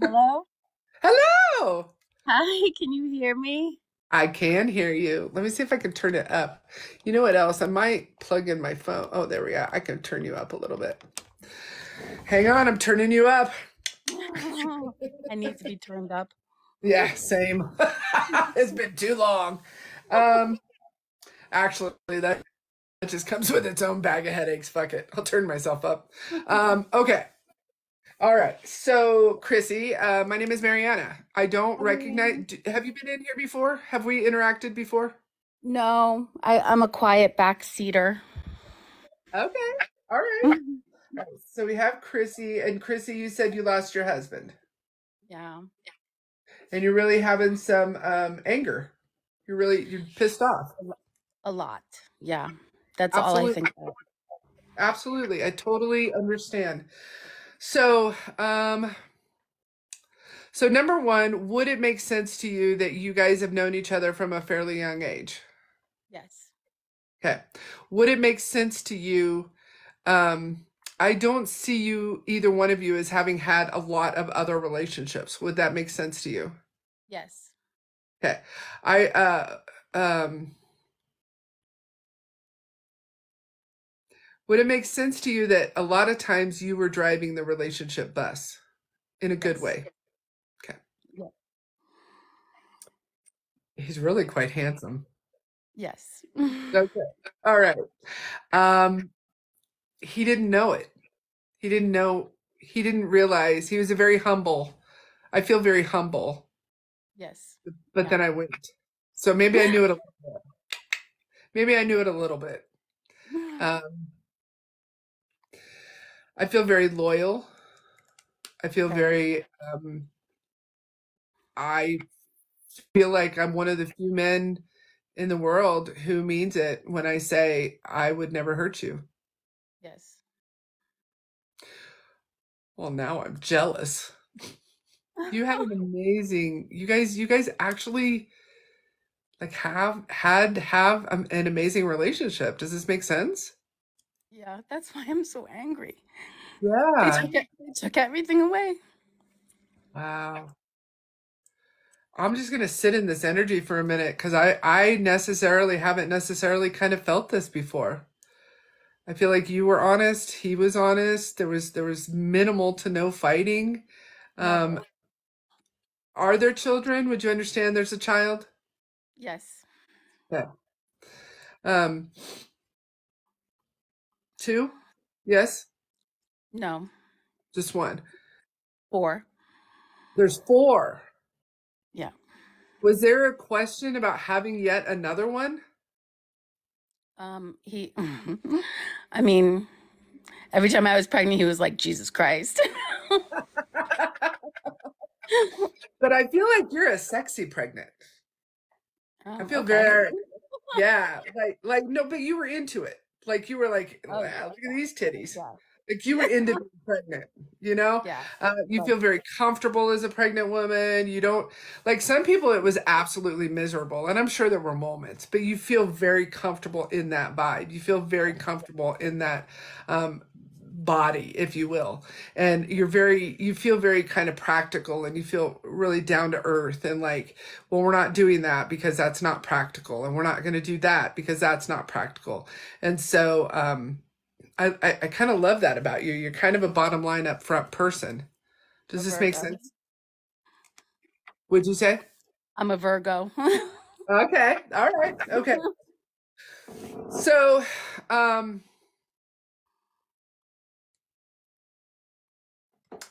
Hello? Hello. Hi, can you hear me? I can hear you. Let me see if I can turn it up. You know what else? I might plug in my phone. Oh, there we are. I can turn you up a little bit. Hang on, I'm turning you up. I need to be turned up. Yeah, same. it's been too long. Um, actually, that that just comes with its own bag of headaches. Fuck it. I'll turn myself up. Um, okay. All right. So, Chrissy, uh, my name is MaryAnna. I don't recognize. d- Have you been in here before? Have we interacted before? No, I, I'm a quiet backseater. Okay. All right. All right. So we have Chrissy, and Chrissy, you said you lost your husband, Yeah. and you're really having some um, anger. You're really you're pissed off. A lot. Yeah. That's all I Absolutely. think of. Absolutely. I totally understand. So, um, so number one, would it make sense to you that you guys have known each other from a fairly young age? Yes. Okay. Would it make sense to you? Um, I don't see you, either one of you, as having had a lot of other relationships. Would that make sense to you? Yes. Okay. I, uh, um, would it make sense to you that a lot of times you were driving the relationship bus in a good Yes. way? Okay. Yeah. He's really quite handsome. Yes. Okay. All right. Um, he didn't know it. He didn't know. He didn't realize. He was a very humble. I feel very humble, yes. but Yeah. then I went. So maybe I knew it a little bit. Maybe I knew it a little bit. Um, I feel very loyal. I feel Okay. very. Um, I feel like I'm one of the few men in the world who means it when I say I would never hurt you. yes. Well, now I'm jealous. You had an amazing. You guys, you guys actually like have had have um, an amazing relationship. Does this make sense? Yeah, that's why I'm so angry. They Yeah. took, they took everything away. Wow. I'm just gonna sit in this energy for a minute because I I necessarily haven't necessarily kind of felt this before. I feel like you were honest, he was honest. There was there was minimal to no fighting. Um, are there children? Would you understand there's a child? Yes. Yeah. Um, two? Yes, No. just one. Four. There's four. Yeah. Was there a question about having yet another one? Um, he, I mean, every time I was pregnant, he was like, Jesus Christ. But I feel like you're a sexy pregnant. I Oh, feel okay. very, yeah, like, like, no, but you were into it. Like, you were like, Oh, wow, yeah. look at these titties. Yeah. Like, you were into being pregnant, you know? Yeah. Uh, you Right. feel very comfortable as a pregnant woman. You don't, like, some people, it was absolutely miserable. And I'm sure there were moments, but you feel very comfortable in that vibe. You feel very comfortable in that, um, body if you will. And you're very you feel very kind of practical and you feel really down to earth and like well we're not doing that because that's not practical and we're not going to do that because that's not practical. And so um i i, I kind of love that about you. You're kind of a bottom line up front person. Does this make sense? Would you say? I'm a Virgo. okay. All right. Okay. So um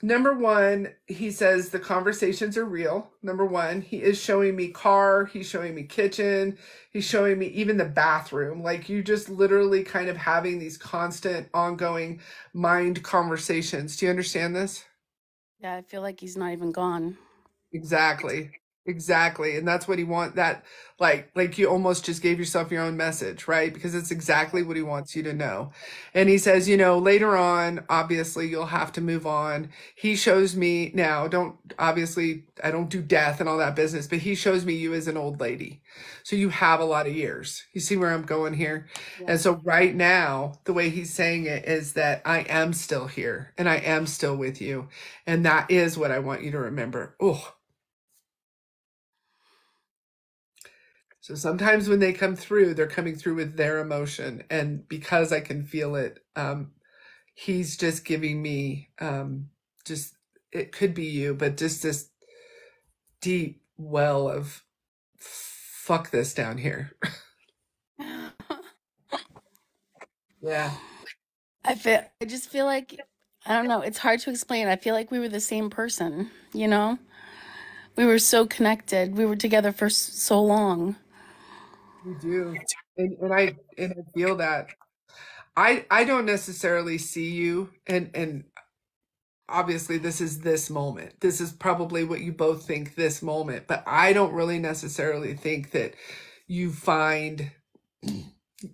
number one he says the conversations are real number one he is showing me car he's showing me kitchen he's showing me even the bathroom like you just literally kind of having these constant ongoing mind conversations do you understand this yeah, I feel like he's not even gone. Exactly. Exactly. And that's what he want that like like you almost just gave yourself your own message, right? Because it's exactly what he wants you to know. And he says, you know, later on, obviously you'll have to move on. He shows me now, don't obviously I don't do death and all that business, but he shows me you as an old lady. So you have a lot of years. You see where I'm going here? Yeah. And so right now, the way he's saying it is that I am still here and I am still with you. And that is what I want you to remember. Oh. So sometimes when they come through, they're coming through with their emotion. And because I can feel it, um, he's just giving me um, just, it could be you, but just this deep well of fuck this down here. Yeah. I feel I just feel like I don't know, it's hard to explain. I feel like we were the same person, you know? We were so connected. We were together for so long. You do. And, and I and I feel that. I I don't necessarily see you and and obviously this is this moment. This is probably what you both think this moment, but I don't really necessarily think that you find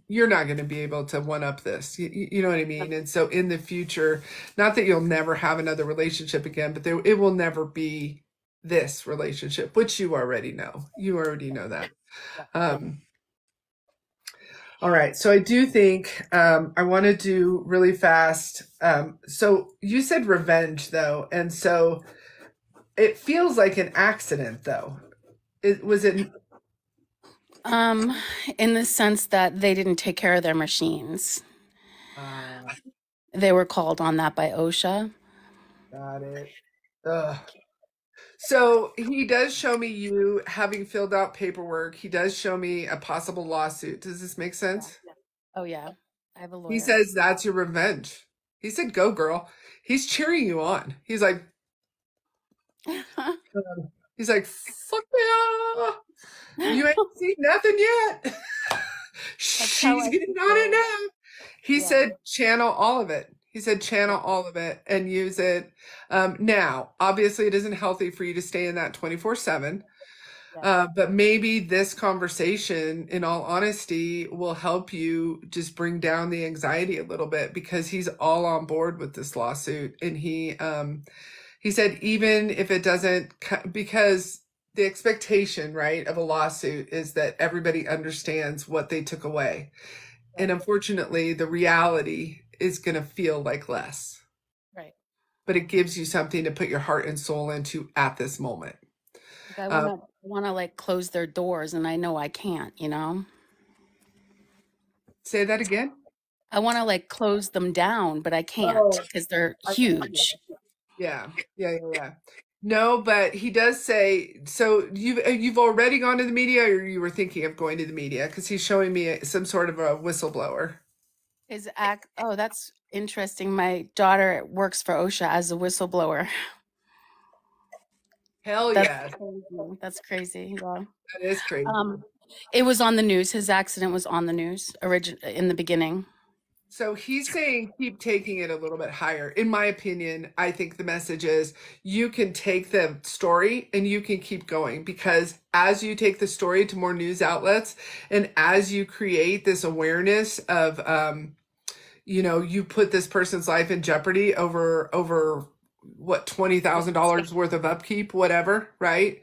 you're not going to be able to one up this. You, you know what I mean? And so in the future, not that you'll never have another relationship again, but there it will never be this relationship, which you already know. You already know that. Um all right, so I do think um, I want to do really fast. Um, so you said revenge, though, and so it feels like an accident, though. It was it. Um, in the sense that they didn't take care of their machines. Uh, They were called on that by OSHA. got it. Ugh. So he does show me you having filled out paperwork. He does show me a possible lawsuit. Does this make sense? Oh yeah, I have a lawyer. He says that's your revenge. He said, "Go, girl." He's cheering you on. He's like, um, he's like, "Fuck yeah, you ain't seen nothing yet." She's getting on it now. He Yeah. said, "Channel all of it." He said, "Channel all of it and use it." Um, now, obviously, it isn't healthy for you to stay in that twenty four seven. Yeah. Uh, but maybe this conversation, in all honesty, will help you just bring down the anxiety a little bit because he's all on board with this lawsuit. And he, um, he said, even if it doesn't, because the expectation, right, of a lawsuit is that everybody understands what they took away. And unfortunately, the reality is going to feel like less, right. but it gives you something to put your heart and soul into at this moment. Like, I Uh, want to like close their doors, and I know I can't. You know, Say that again. I want to like close them down, but I can't Oh, because they're I huge. Yeah, yeah, yeah, yeah. No, but he does say so. You've uh, you've already gone to the media, or you were thinking of going to the media because he's showing me some sort of a whistleblower. Is act? Oh, that's interesting. My daughter works for OSHA as a whistleblower. Hell That's yes, crazy. That's crazy. Yeah. that is crazy. Um, it was on the news. His accident was on the news origin in the beginning. So he's saying keep taking it a little bit higher. In my opinion, I think the message is you can take the story and you can keep going because as you take the story to more news outlets and as you create this awareness of um you know, you put this person's life in jeopardy over over what twenty thousand dollars worth of upkeep, whatever, right?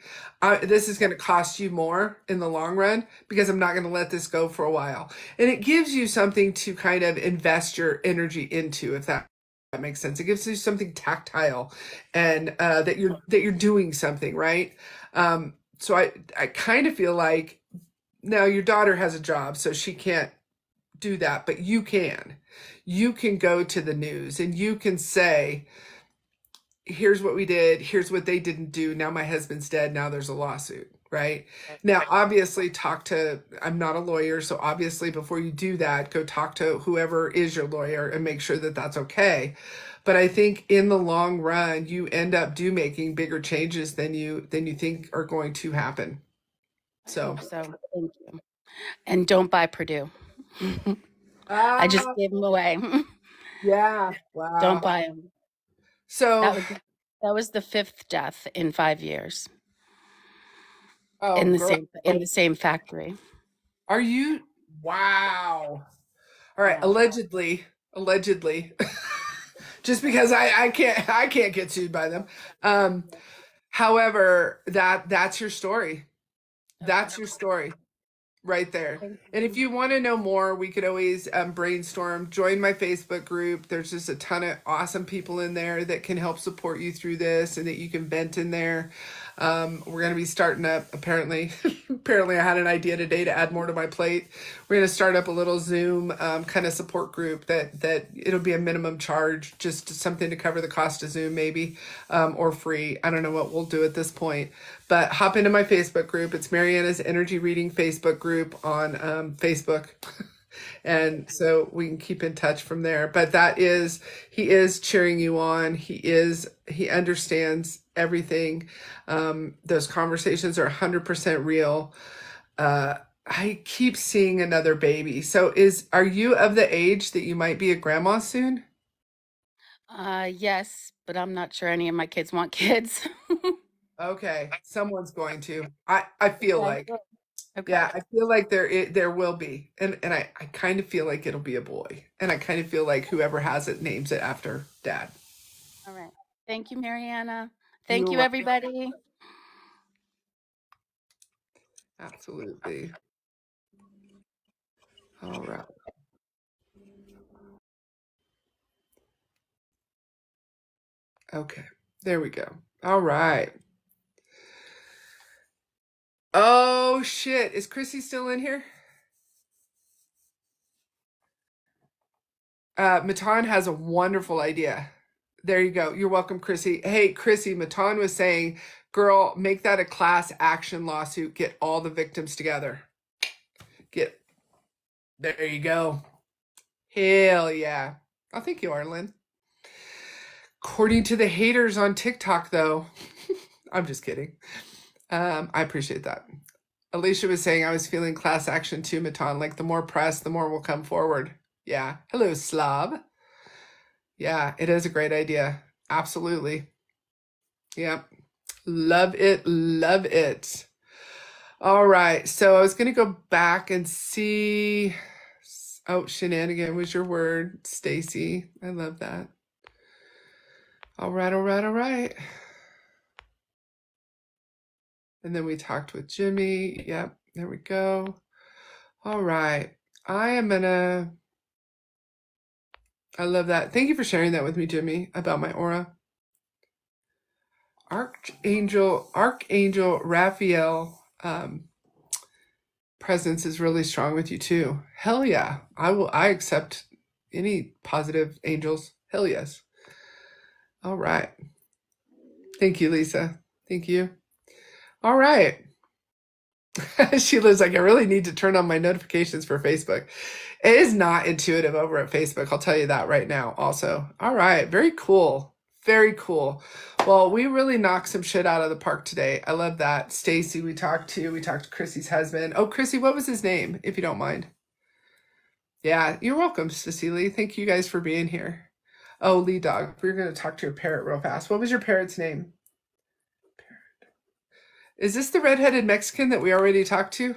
This is going to cost you more in the long run because I'm not going to let this go for a while, and it gives you something to kind of invest your energy into, if that that makes sense. It gives you something tactile, and uh, that you're that you're doing something right. Um, so I I kind of feel like now your daughter has a job, so she can't do that, but you can. You can go to the news and you can say, here's what we did, here's what they didn't do. Now my husband's dead, now there's a lawsuit, right? Now, obviously, talk to, I'm not a lawyer, so obviously, before you do that, go talk to whoever is your lawyer and make sure that that's okay. But I think in the long run, you end up do making bigger changes than you than you think are going to happen. So, so. Thank you. And don't buy Perdue. I just ah, gave them away. yeah, Wow. don't buy them. That So, was that was the fifth death in five years oh, in the girl, same in the same factory. are you? Wow. All right, Yeah. allegedly, allegedly, just because I I can't I can't get sued by them. Um, however, that that's your story. That's your story right there. And if you. want to know more, we could always um, brainstorm. Join my Facebook group. There's just a ton of awesome people in there that can help support you through this, and that you can vent in there. Um, we're gonna be starting up. Apparently, apparently, I had an idea today to add more to my plate. We're gonna start up a little Zoom um, kind of support group that that it'll be a minimum charge, just something to cover the cost of Zoom, maybe, um, or free. I don't know what we'll do at this point. But hop into my Facebook group. It's MaryAnna's Energy Reading Facebook group on um, Facebook. and so we can keep in touch from there. But that is he is cheering you on. He is he understands everything. Um those conversations are 100% real. Uh i keep seeing another baby. So is are you of the age that you might be a grandma soon? Uh, yes, but I'm not sure any of my kids want kids. okay someone's going to. I i feel Okay, like. Okay. yeah i feel like there it, there will be and and i i kind of feel like it'll be a boy and i kind of feel like whoever has it names it after dad All right. Thank you, MaryAnna. Thank you're you, welcome everybody. absolutely all right Okay, there we go. All right. Oh shit, is Chrissy still in here? Uh, Matan has a wonderful idea. There you go. You're welcome, Chrissy. Hey, Chrissy, Matan was saying Girl, make that a class action lawsuit. Get all the victims together. Get there you go. Hell yeah. I think you are, Lynn. According to the haters on TikTok, though, I'm just kidding. Um, I appreciate that. Alicia was saying I was feeling class action too, Matan. Like the more press, the more will come forward. Yeah. Hello, Slav. Yeah, it is a great idea. Absolutely. Yep. Love it. Love it. All right. So I was going to go back and see. Oh, shenanigan was your word, Stacey. I love that. All right. All right. All right. And then we talked with Jimmy. Yep. There we go. All right. I am going to. I love that. Thank you for sharing that with me, Jimmy, about my aura. Archangel, Archangel Raphael um, presence is really strong with you too. Hell yeah. I will I accept any positive angels. Hell yes. All right. Thank you, Lisa. Thank you. All right. she lives like I really need to turn on my notifications for Facebook. It is not intuitive over at Facebook. I'll tell you that right now. Also, all right, very cool, very cool. Well, we really knocked some shit out of the park today. I love that. Stacey, we talked to. We talked to Chrissy's husband. Oh, Chrissy, what was his name? If you don't mind. Yeah, you're welcome, Cecily. Thank you guys for being here. Oh, Lee Dog, we're going to talk to your parrot real fast. What was your parrot's name? Is this the redheaded Mexican that we already talked to?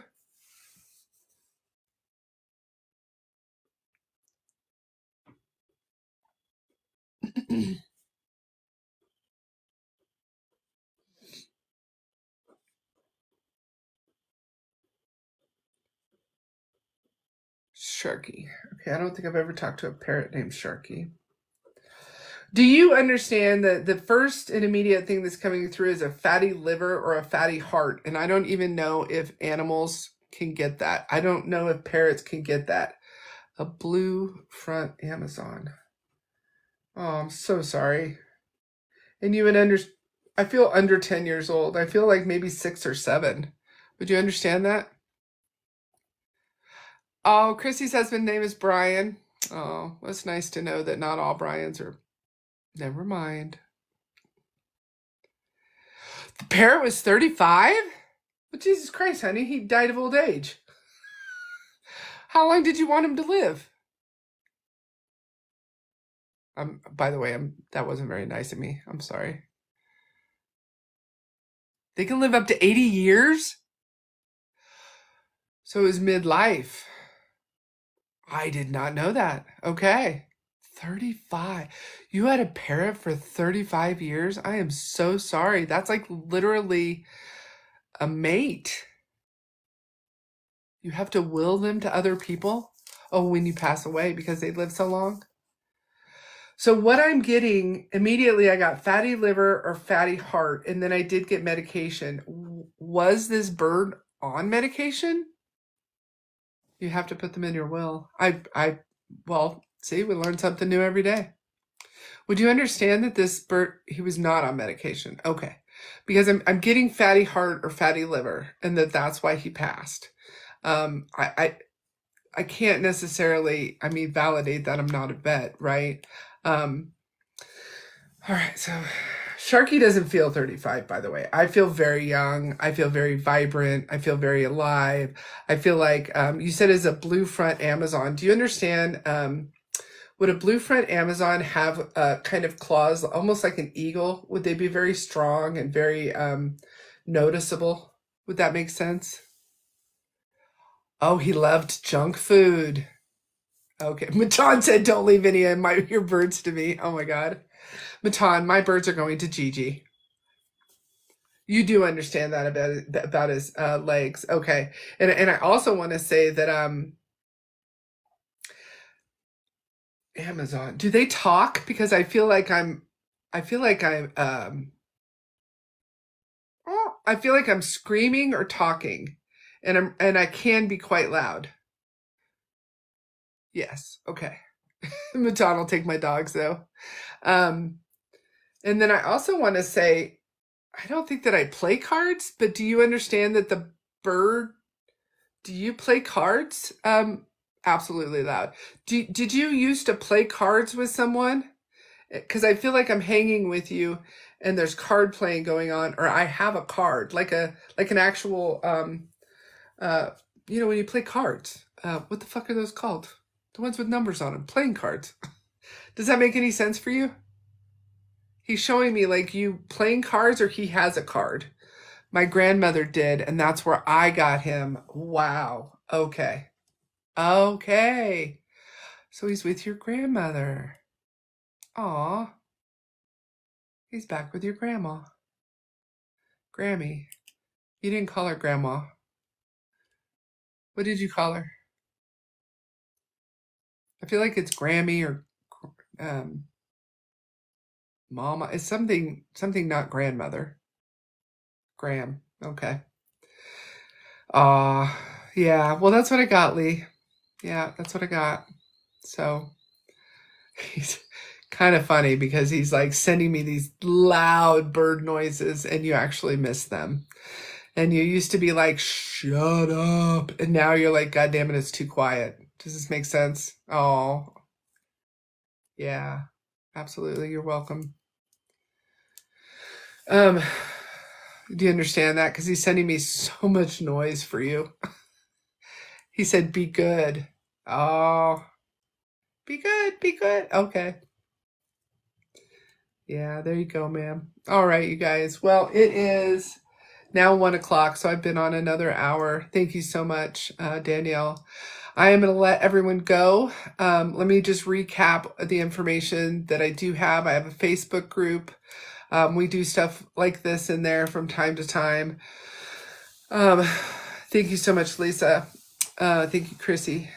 Sharky. Okay, I don't think I've ever talked to a parrot named Sharky. Do you understand that the first and immediate thing that's coming through is a fatty liver or a fatty heart? And I don't even know if animals can get that. I don't know if parrots can get that. A blue front Amazon. Oh, I'm so sorry. And you would under I feel under 10 years old. I feel like maybe 6 or 7. Would you understand that? Oh, Chrissy's husband name is Brian. Oh, it's nice to know that not all Brians are. Never mind. The parrot was 35? But Jesus Christ, honey, he died of old age. How long did you want him to live? Um, by the way, I'm that wasn't very nice of me. I'm sorry. They can live up to 80 years? So it was midlife. I did not know that. Okay. 35. You had a parrot for 35 years? I am so sorry. That's like literally a mate. You have to will them to other people? Oh, when you pass away because they live so long? So what I'm getting immediately, I got fatty liver or fatty heart, and then I did get medication. Was this bird on medication? You have to put them in your will. I, I, well, see, we learn something new every day. Would you understand that this Bert, he was not on medication? Okay. Because I'm, I'm getting fatty heart or fatty liver and that that's why he passed. Um, I, I, I can't necessarily, I mean, validate that I'm not a vet, right? Um, all right. So Sharky doesn't feel 35, by the way. I feel very young. I feel very vibrant. I feel very alive. I feel like um, you said as a blue front Amazon. Do you understand? Um, would a blue front Amazon have a kind of claws, almost like an eagle? Would they be very strong and very um, noticeable? Would that make sense? Oh, he loved junk food. Okay. Matan said, don't leave any of my, your birds to me. Oh my God. Matan, my birds are going to Gigi. You do understand that about about his uh, legs, okay? And and I also want to say that um, Amazon, do they talk? Because I feel like I'm, I feel like I'm um, oh, I feel like I'm screaming or talking, and I'm and I can be quite loud. Yes, okay. Matan will take my dogs though. Um, and then I also want to say, I don't think that I play cards, but do you understand that the bird? Do you play cards? Um, absolutely loud. Do, did you used to play cards with someone? Because I feel like I'm hanging with you, and there's card playing going on, or I have a card, like a like an actual um, uh, you know, when you play cards. Uh, what the fuck are those called? The ones with numbers on them, playing cards. Does that make any sense for you? He's showing me like you playing cards or he has a card. My grandmother did, and that's where I got him. Wow. Okay. Okay. So he's with your grandmother. Aw. He's back with your grandma. Grammy. You didn't call her grandma. What did you call her? I feel like it's Grammy or um, Mama. It's something something not grandmother. Graham. Okay. Uh yeah. Well, that's what I got, Lee. Yeah, that's what I got. So he's kind of funny because he's like sending me these loud bird noises and you actually miss them. And you used to be like, shut up. And now you're like, God damn it, it's too quiet. Does this make sense? Oh, yeah, absolutely. You're welcome. Um, do you understand that? Because he's sending me so much noise for you. he said, be good. Oh, be good, be good. Okay. Yeah, there you go, ma'am. All right, you guys. Well, it is now one o'clock, so I've been on another hour. Thank you so much, uh, Danielle. I am going to let everyone go. Um, let me just recap the information that I do have. I have a Facebook group. Um, we do stuff like this in there from time to time. Um, thank you so much, Lisa. Uh, thank you, Chrissy.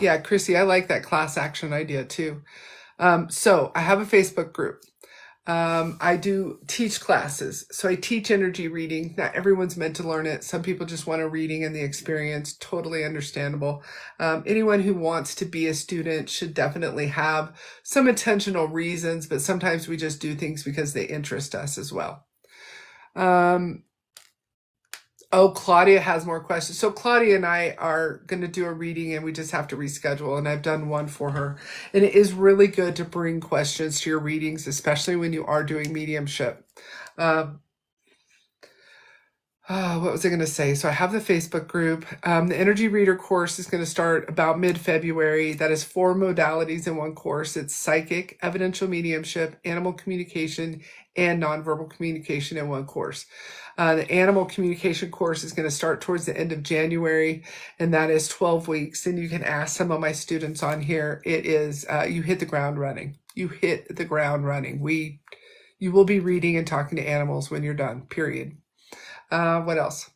Yeah, Chrissy, I like that class action idea too. Um, so I have a Facebook group. Um, I do teach classes. So I teach energy reading. Not everyone's meant to learn it. Some people just want a reading and the experience. Totally understandable. Um, anyone who wants to be a student should definitely have some intentional reasons, but sometimes we just do things because they interest us as well. Um, Oh, Claudia has more questions. So Claudia and I are going to do a reading and we just have to reschedule and I've done one for her. And it is really good to bring questions to your readings, especially when you are doing mediumship. Um, Oh, what was I going to say? So I have the Facebook group. Um, the Energy Reader course is going to start about mid-February. That is four modalities in one course. It's psychic, evidential mediumship, animal communication, and nonverbal communication in one course. Uh, the animal communication course is going to start towards the end of January, and that is 12 weeks. And you can ask some of my students on here. It is, uh, you hit the ground running. You hit the ground running. We, you will be reading and talking to animals when you're done, period. Uh, what else?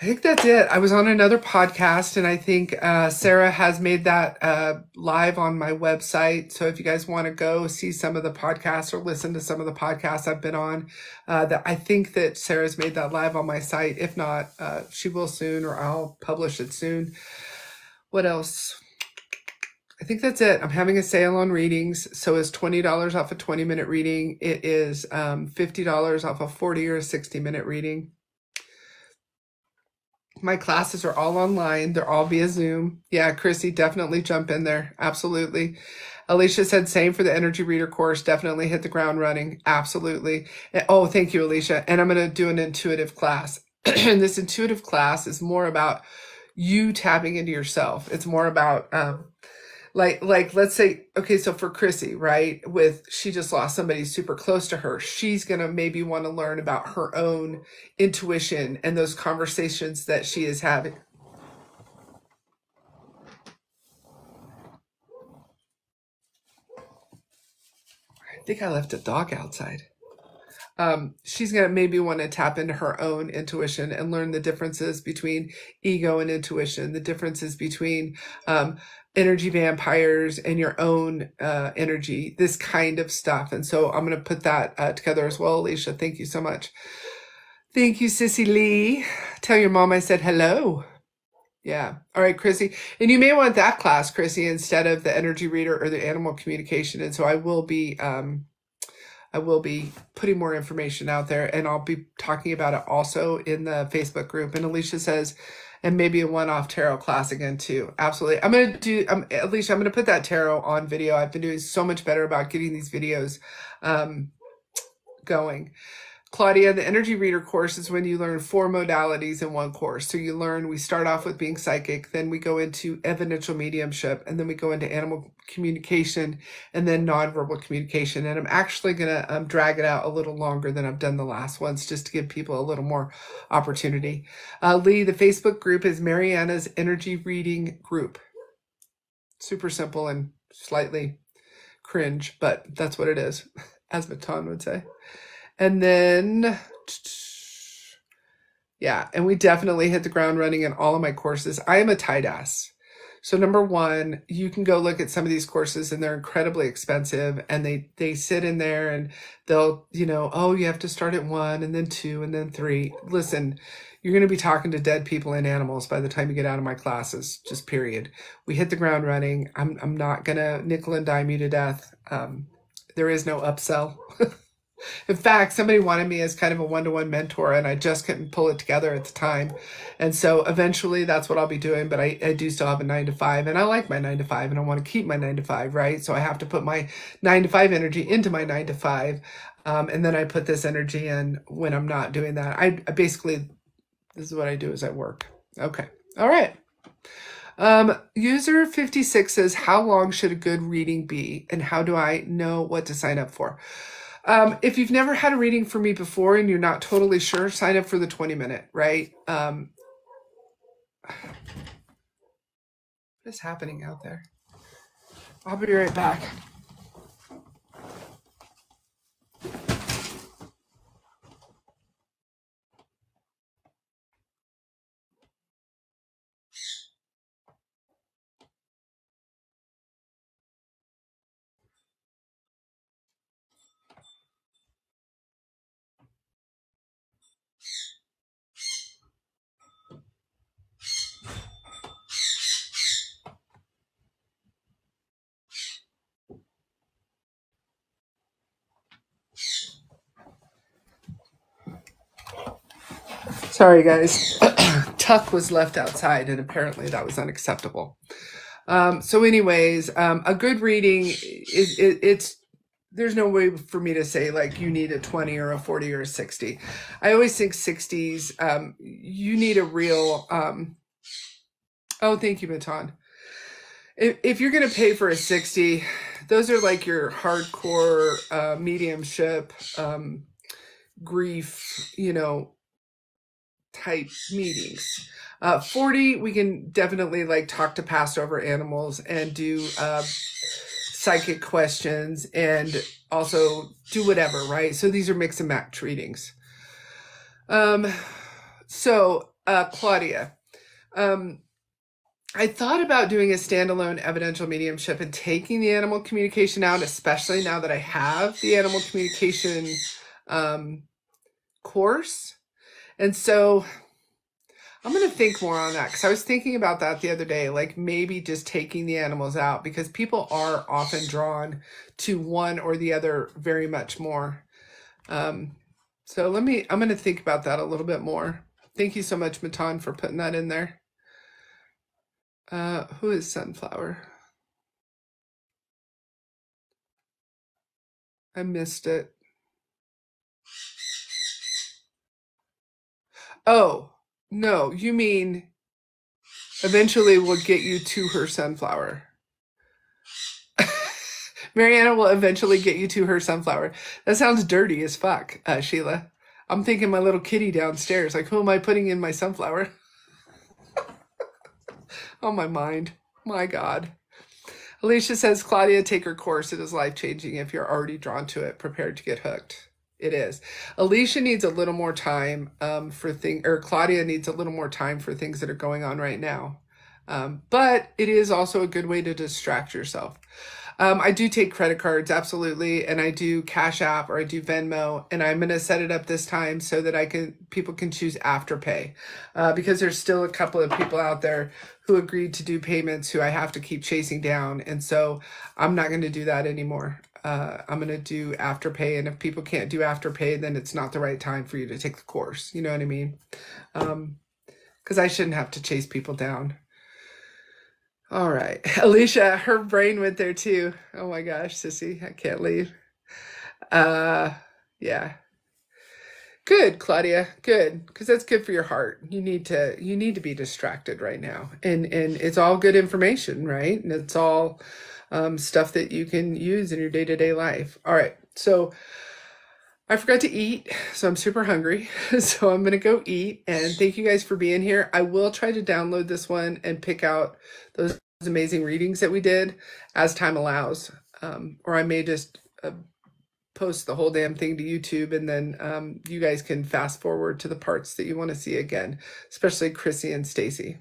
I think that's it. I was on another podcast, and I think uh, Sarah has made that uh, live on my website. So if you guys want to go see some of the podcasts or listen to some of the podcasts I've been on, uh, that I think that Sarah's made that live on my site. If not, uh, she will soon, or I'll publish it soon. What else? I think that's it. I'm having a sale on readings. So it's $20 off a 20 minute reading. It is um, $50 off a 40 or a 60 minute reading. My classes are all online. They're all via Zoom. Yeah, Chrissy, definitely jump in there. Absolutely. Alicia said same for the energy reader course. Definitely hit the ground running. Absolutely. Oh, thank you, Alicia. And I'm going to do an intuitive class. and this intuitive class is more about you tapping into yourself. It's more about, um, like like let's say okay so for chrissy right with she just lost somebody super close to her she's gonna maybe want to learn about her own intuition and those conversations that she is having. I think i left a dog outside. Um, she's going to maybe want to tap into her own intuition and learn the differences between ego and intuition, the differences between um, energy vampires and your own uh, energy, this kind of stuff. And so I'm going to put that uh, together as well, Alicia. Thank you so much. Thank you, Sissy Lee. Tell your mom I said hello. Yeah. All right, Chrissy. And you may want that class, Chrissy, instead of the energy reader or the animal communication. And so I will be um, I will be putting more information out there and I'll be talking about it also in the Facebook group. And Alicia says, and maybe a one-off tarot class again too. Absolutely. I'm going to do, um, Alicia, I'm going to put that tarot on video. I've been doing so much better about getting these videos, um, going. Claudia, the energy reader course is when you learn four modalities in one course. So you learn, we start off with being psychic, then we go into evidential mediumship, and then we go into animal communication, and then nonverbal communication. And I'm actually going to um, drag it out a little longer than I've done the last ones, just to give people a little more opportunity. Uh, Lee, the Facebook group is MaryAnna's Energy Reading Group. Super simple and slightly cringe, but that's what it is, as Matan would say. And then, yeah, and we definitely hit the ground running in all of my courses. I am a tight ass. So number one, you can go look at some of these courses and they're incredibly expensive and they, they sit in there and they'll, you know, oh, you have to start at one and then two and then three. Listen, you're going to be talking to dead people and animals by the time you get out of my classes, just period. We hit the ground running. I'm, I'm not going to nickel and dime you to death. Um, there is no upsell. In fact, somebody wanted me as kind of a one to one mentor, and I just couldn't pull it together at the time. And so eventually that's what I'll be doing. But I, I do still have a nine to five, and I like my nine to five, and I want to keep my nine to five, right? So I have to put my nine to five energy into my nine to five. Um, and then I put this energy in when I'm not doing that. I, I basically, this is what I do is I work. Okay. All right. Um, user 56 says, how long should a good reading be? And how do I know what to sign up for? Um, if you've never had a reading for me before and you're not totally sure, sign up for the 20 minute, right? Um, what is happening out there? I'll be right back. Sorry, guys. Tuck was left outside, and apparently that was unacceptable. Um, so, anyways, um, a good reading is it, it's there's no way for me to say like you need a 20 or a 40 or a 60. I always think 60s. Um, you need a real. Um, oh, thank you, Matan. If, if you're gonna pay for a 60, those are like your hardcore uh, mediumship um, grief. You know, type meetings. Uh, 40, we can definitely like talk to Passover animals and do uh, psychic questions and also do whatever, right? So these are mix and match readings. Um, so uh, Claudia, um, I thought about doing a standalone evidential mediumship and taking the animal communication out, especially now that I have the animal communication um, course. And so I'm going to think more on that because I was thinking about that the other day, like maybe just taking the animals out because people are often drawn to one or the other very much more. Um, so let me, I'm going to think about that a little bit more. Thank you so much, Matan, for putting that in there. Uh, who is Sunflower? I missed it. Oh, no, you mean eventually we'll get you to her sunflower. MaryAnna will eventually get you to her sunflower. That sounds dirty as fuck, uh, Sheila. I'm thinking my little kitty downstairs. Like, who am I putting in my sunflower? oh, my mind. My God. Alicia says, Claudia, take her course. It is life changing if you're already drawn to it, prepared to get hooked. It is. Alicia needs a little more time um, for thing, or Claudia needs a little more time for things that are going on right now. Um, but it is also a good way to distract yourself. Um, I do take credit cards, absolutely, and I do Cash App or I do Venmo, and I'm gonna set it up this time so that I can people can choose Afterpay, uh, because there's still a couple of people out there who agreed to do payments who I have to keep chasing down, and so I'm not going to do that anymore. Uh, I'm going to do afterpay. And if people can't do afterpay, then it's not the right time for you to take the course. You know what I mean? Um, because I shouldn't have to chase people down. All right. Alicia, her brain went there too. Oh my gosh, sissy, I can't leave. Uh, yeah. Good, Claudia. Good, because that's good for your heart. You need to you need to be distracted right now, and and it's all good information, right? And it's all um, stuff that you can use in your day to day life. All right, so I forgot to eat, so I'm super hungry. So I'm gonna go eat. And thank you guys for being here. I will try to download this one and pick out those amazing readings that we did as time allows, um, or I may just. Uh, post the whole damn thing to YouTube and then um, you guys can fast forward to the parts that you want to see again, especially Chrissy and Stacey.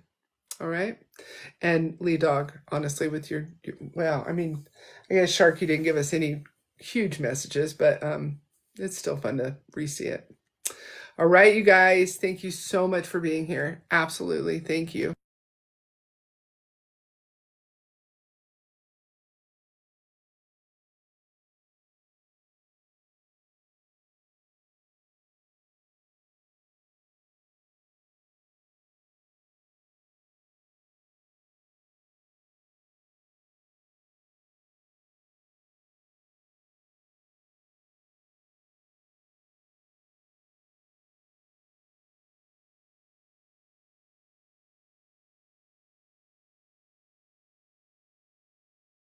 All right. And Lee Dog, honestly, with your, well, I mean, I guess Sharky didn't give us any huge messages, but um, it's still fun to re-see it. All right, you guys, thank you so much for being here. Absolutely. Thank you.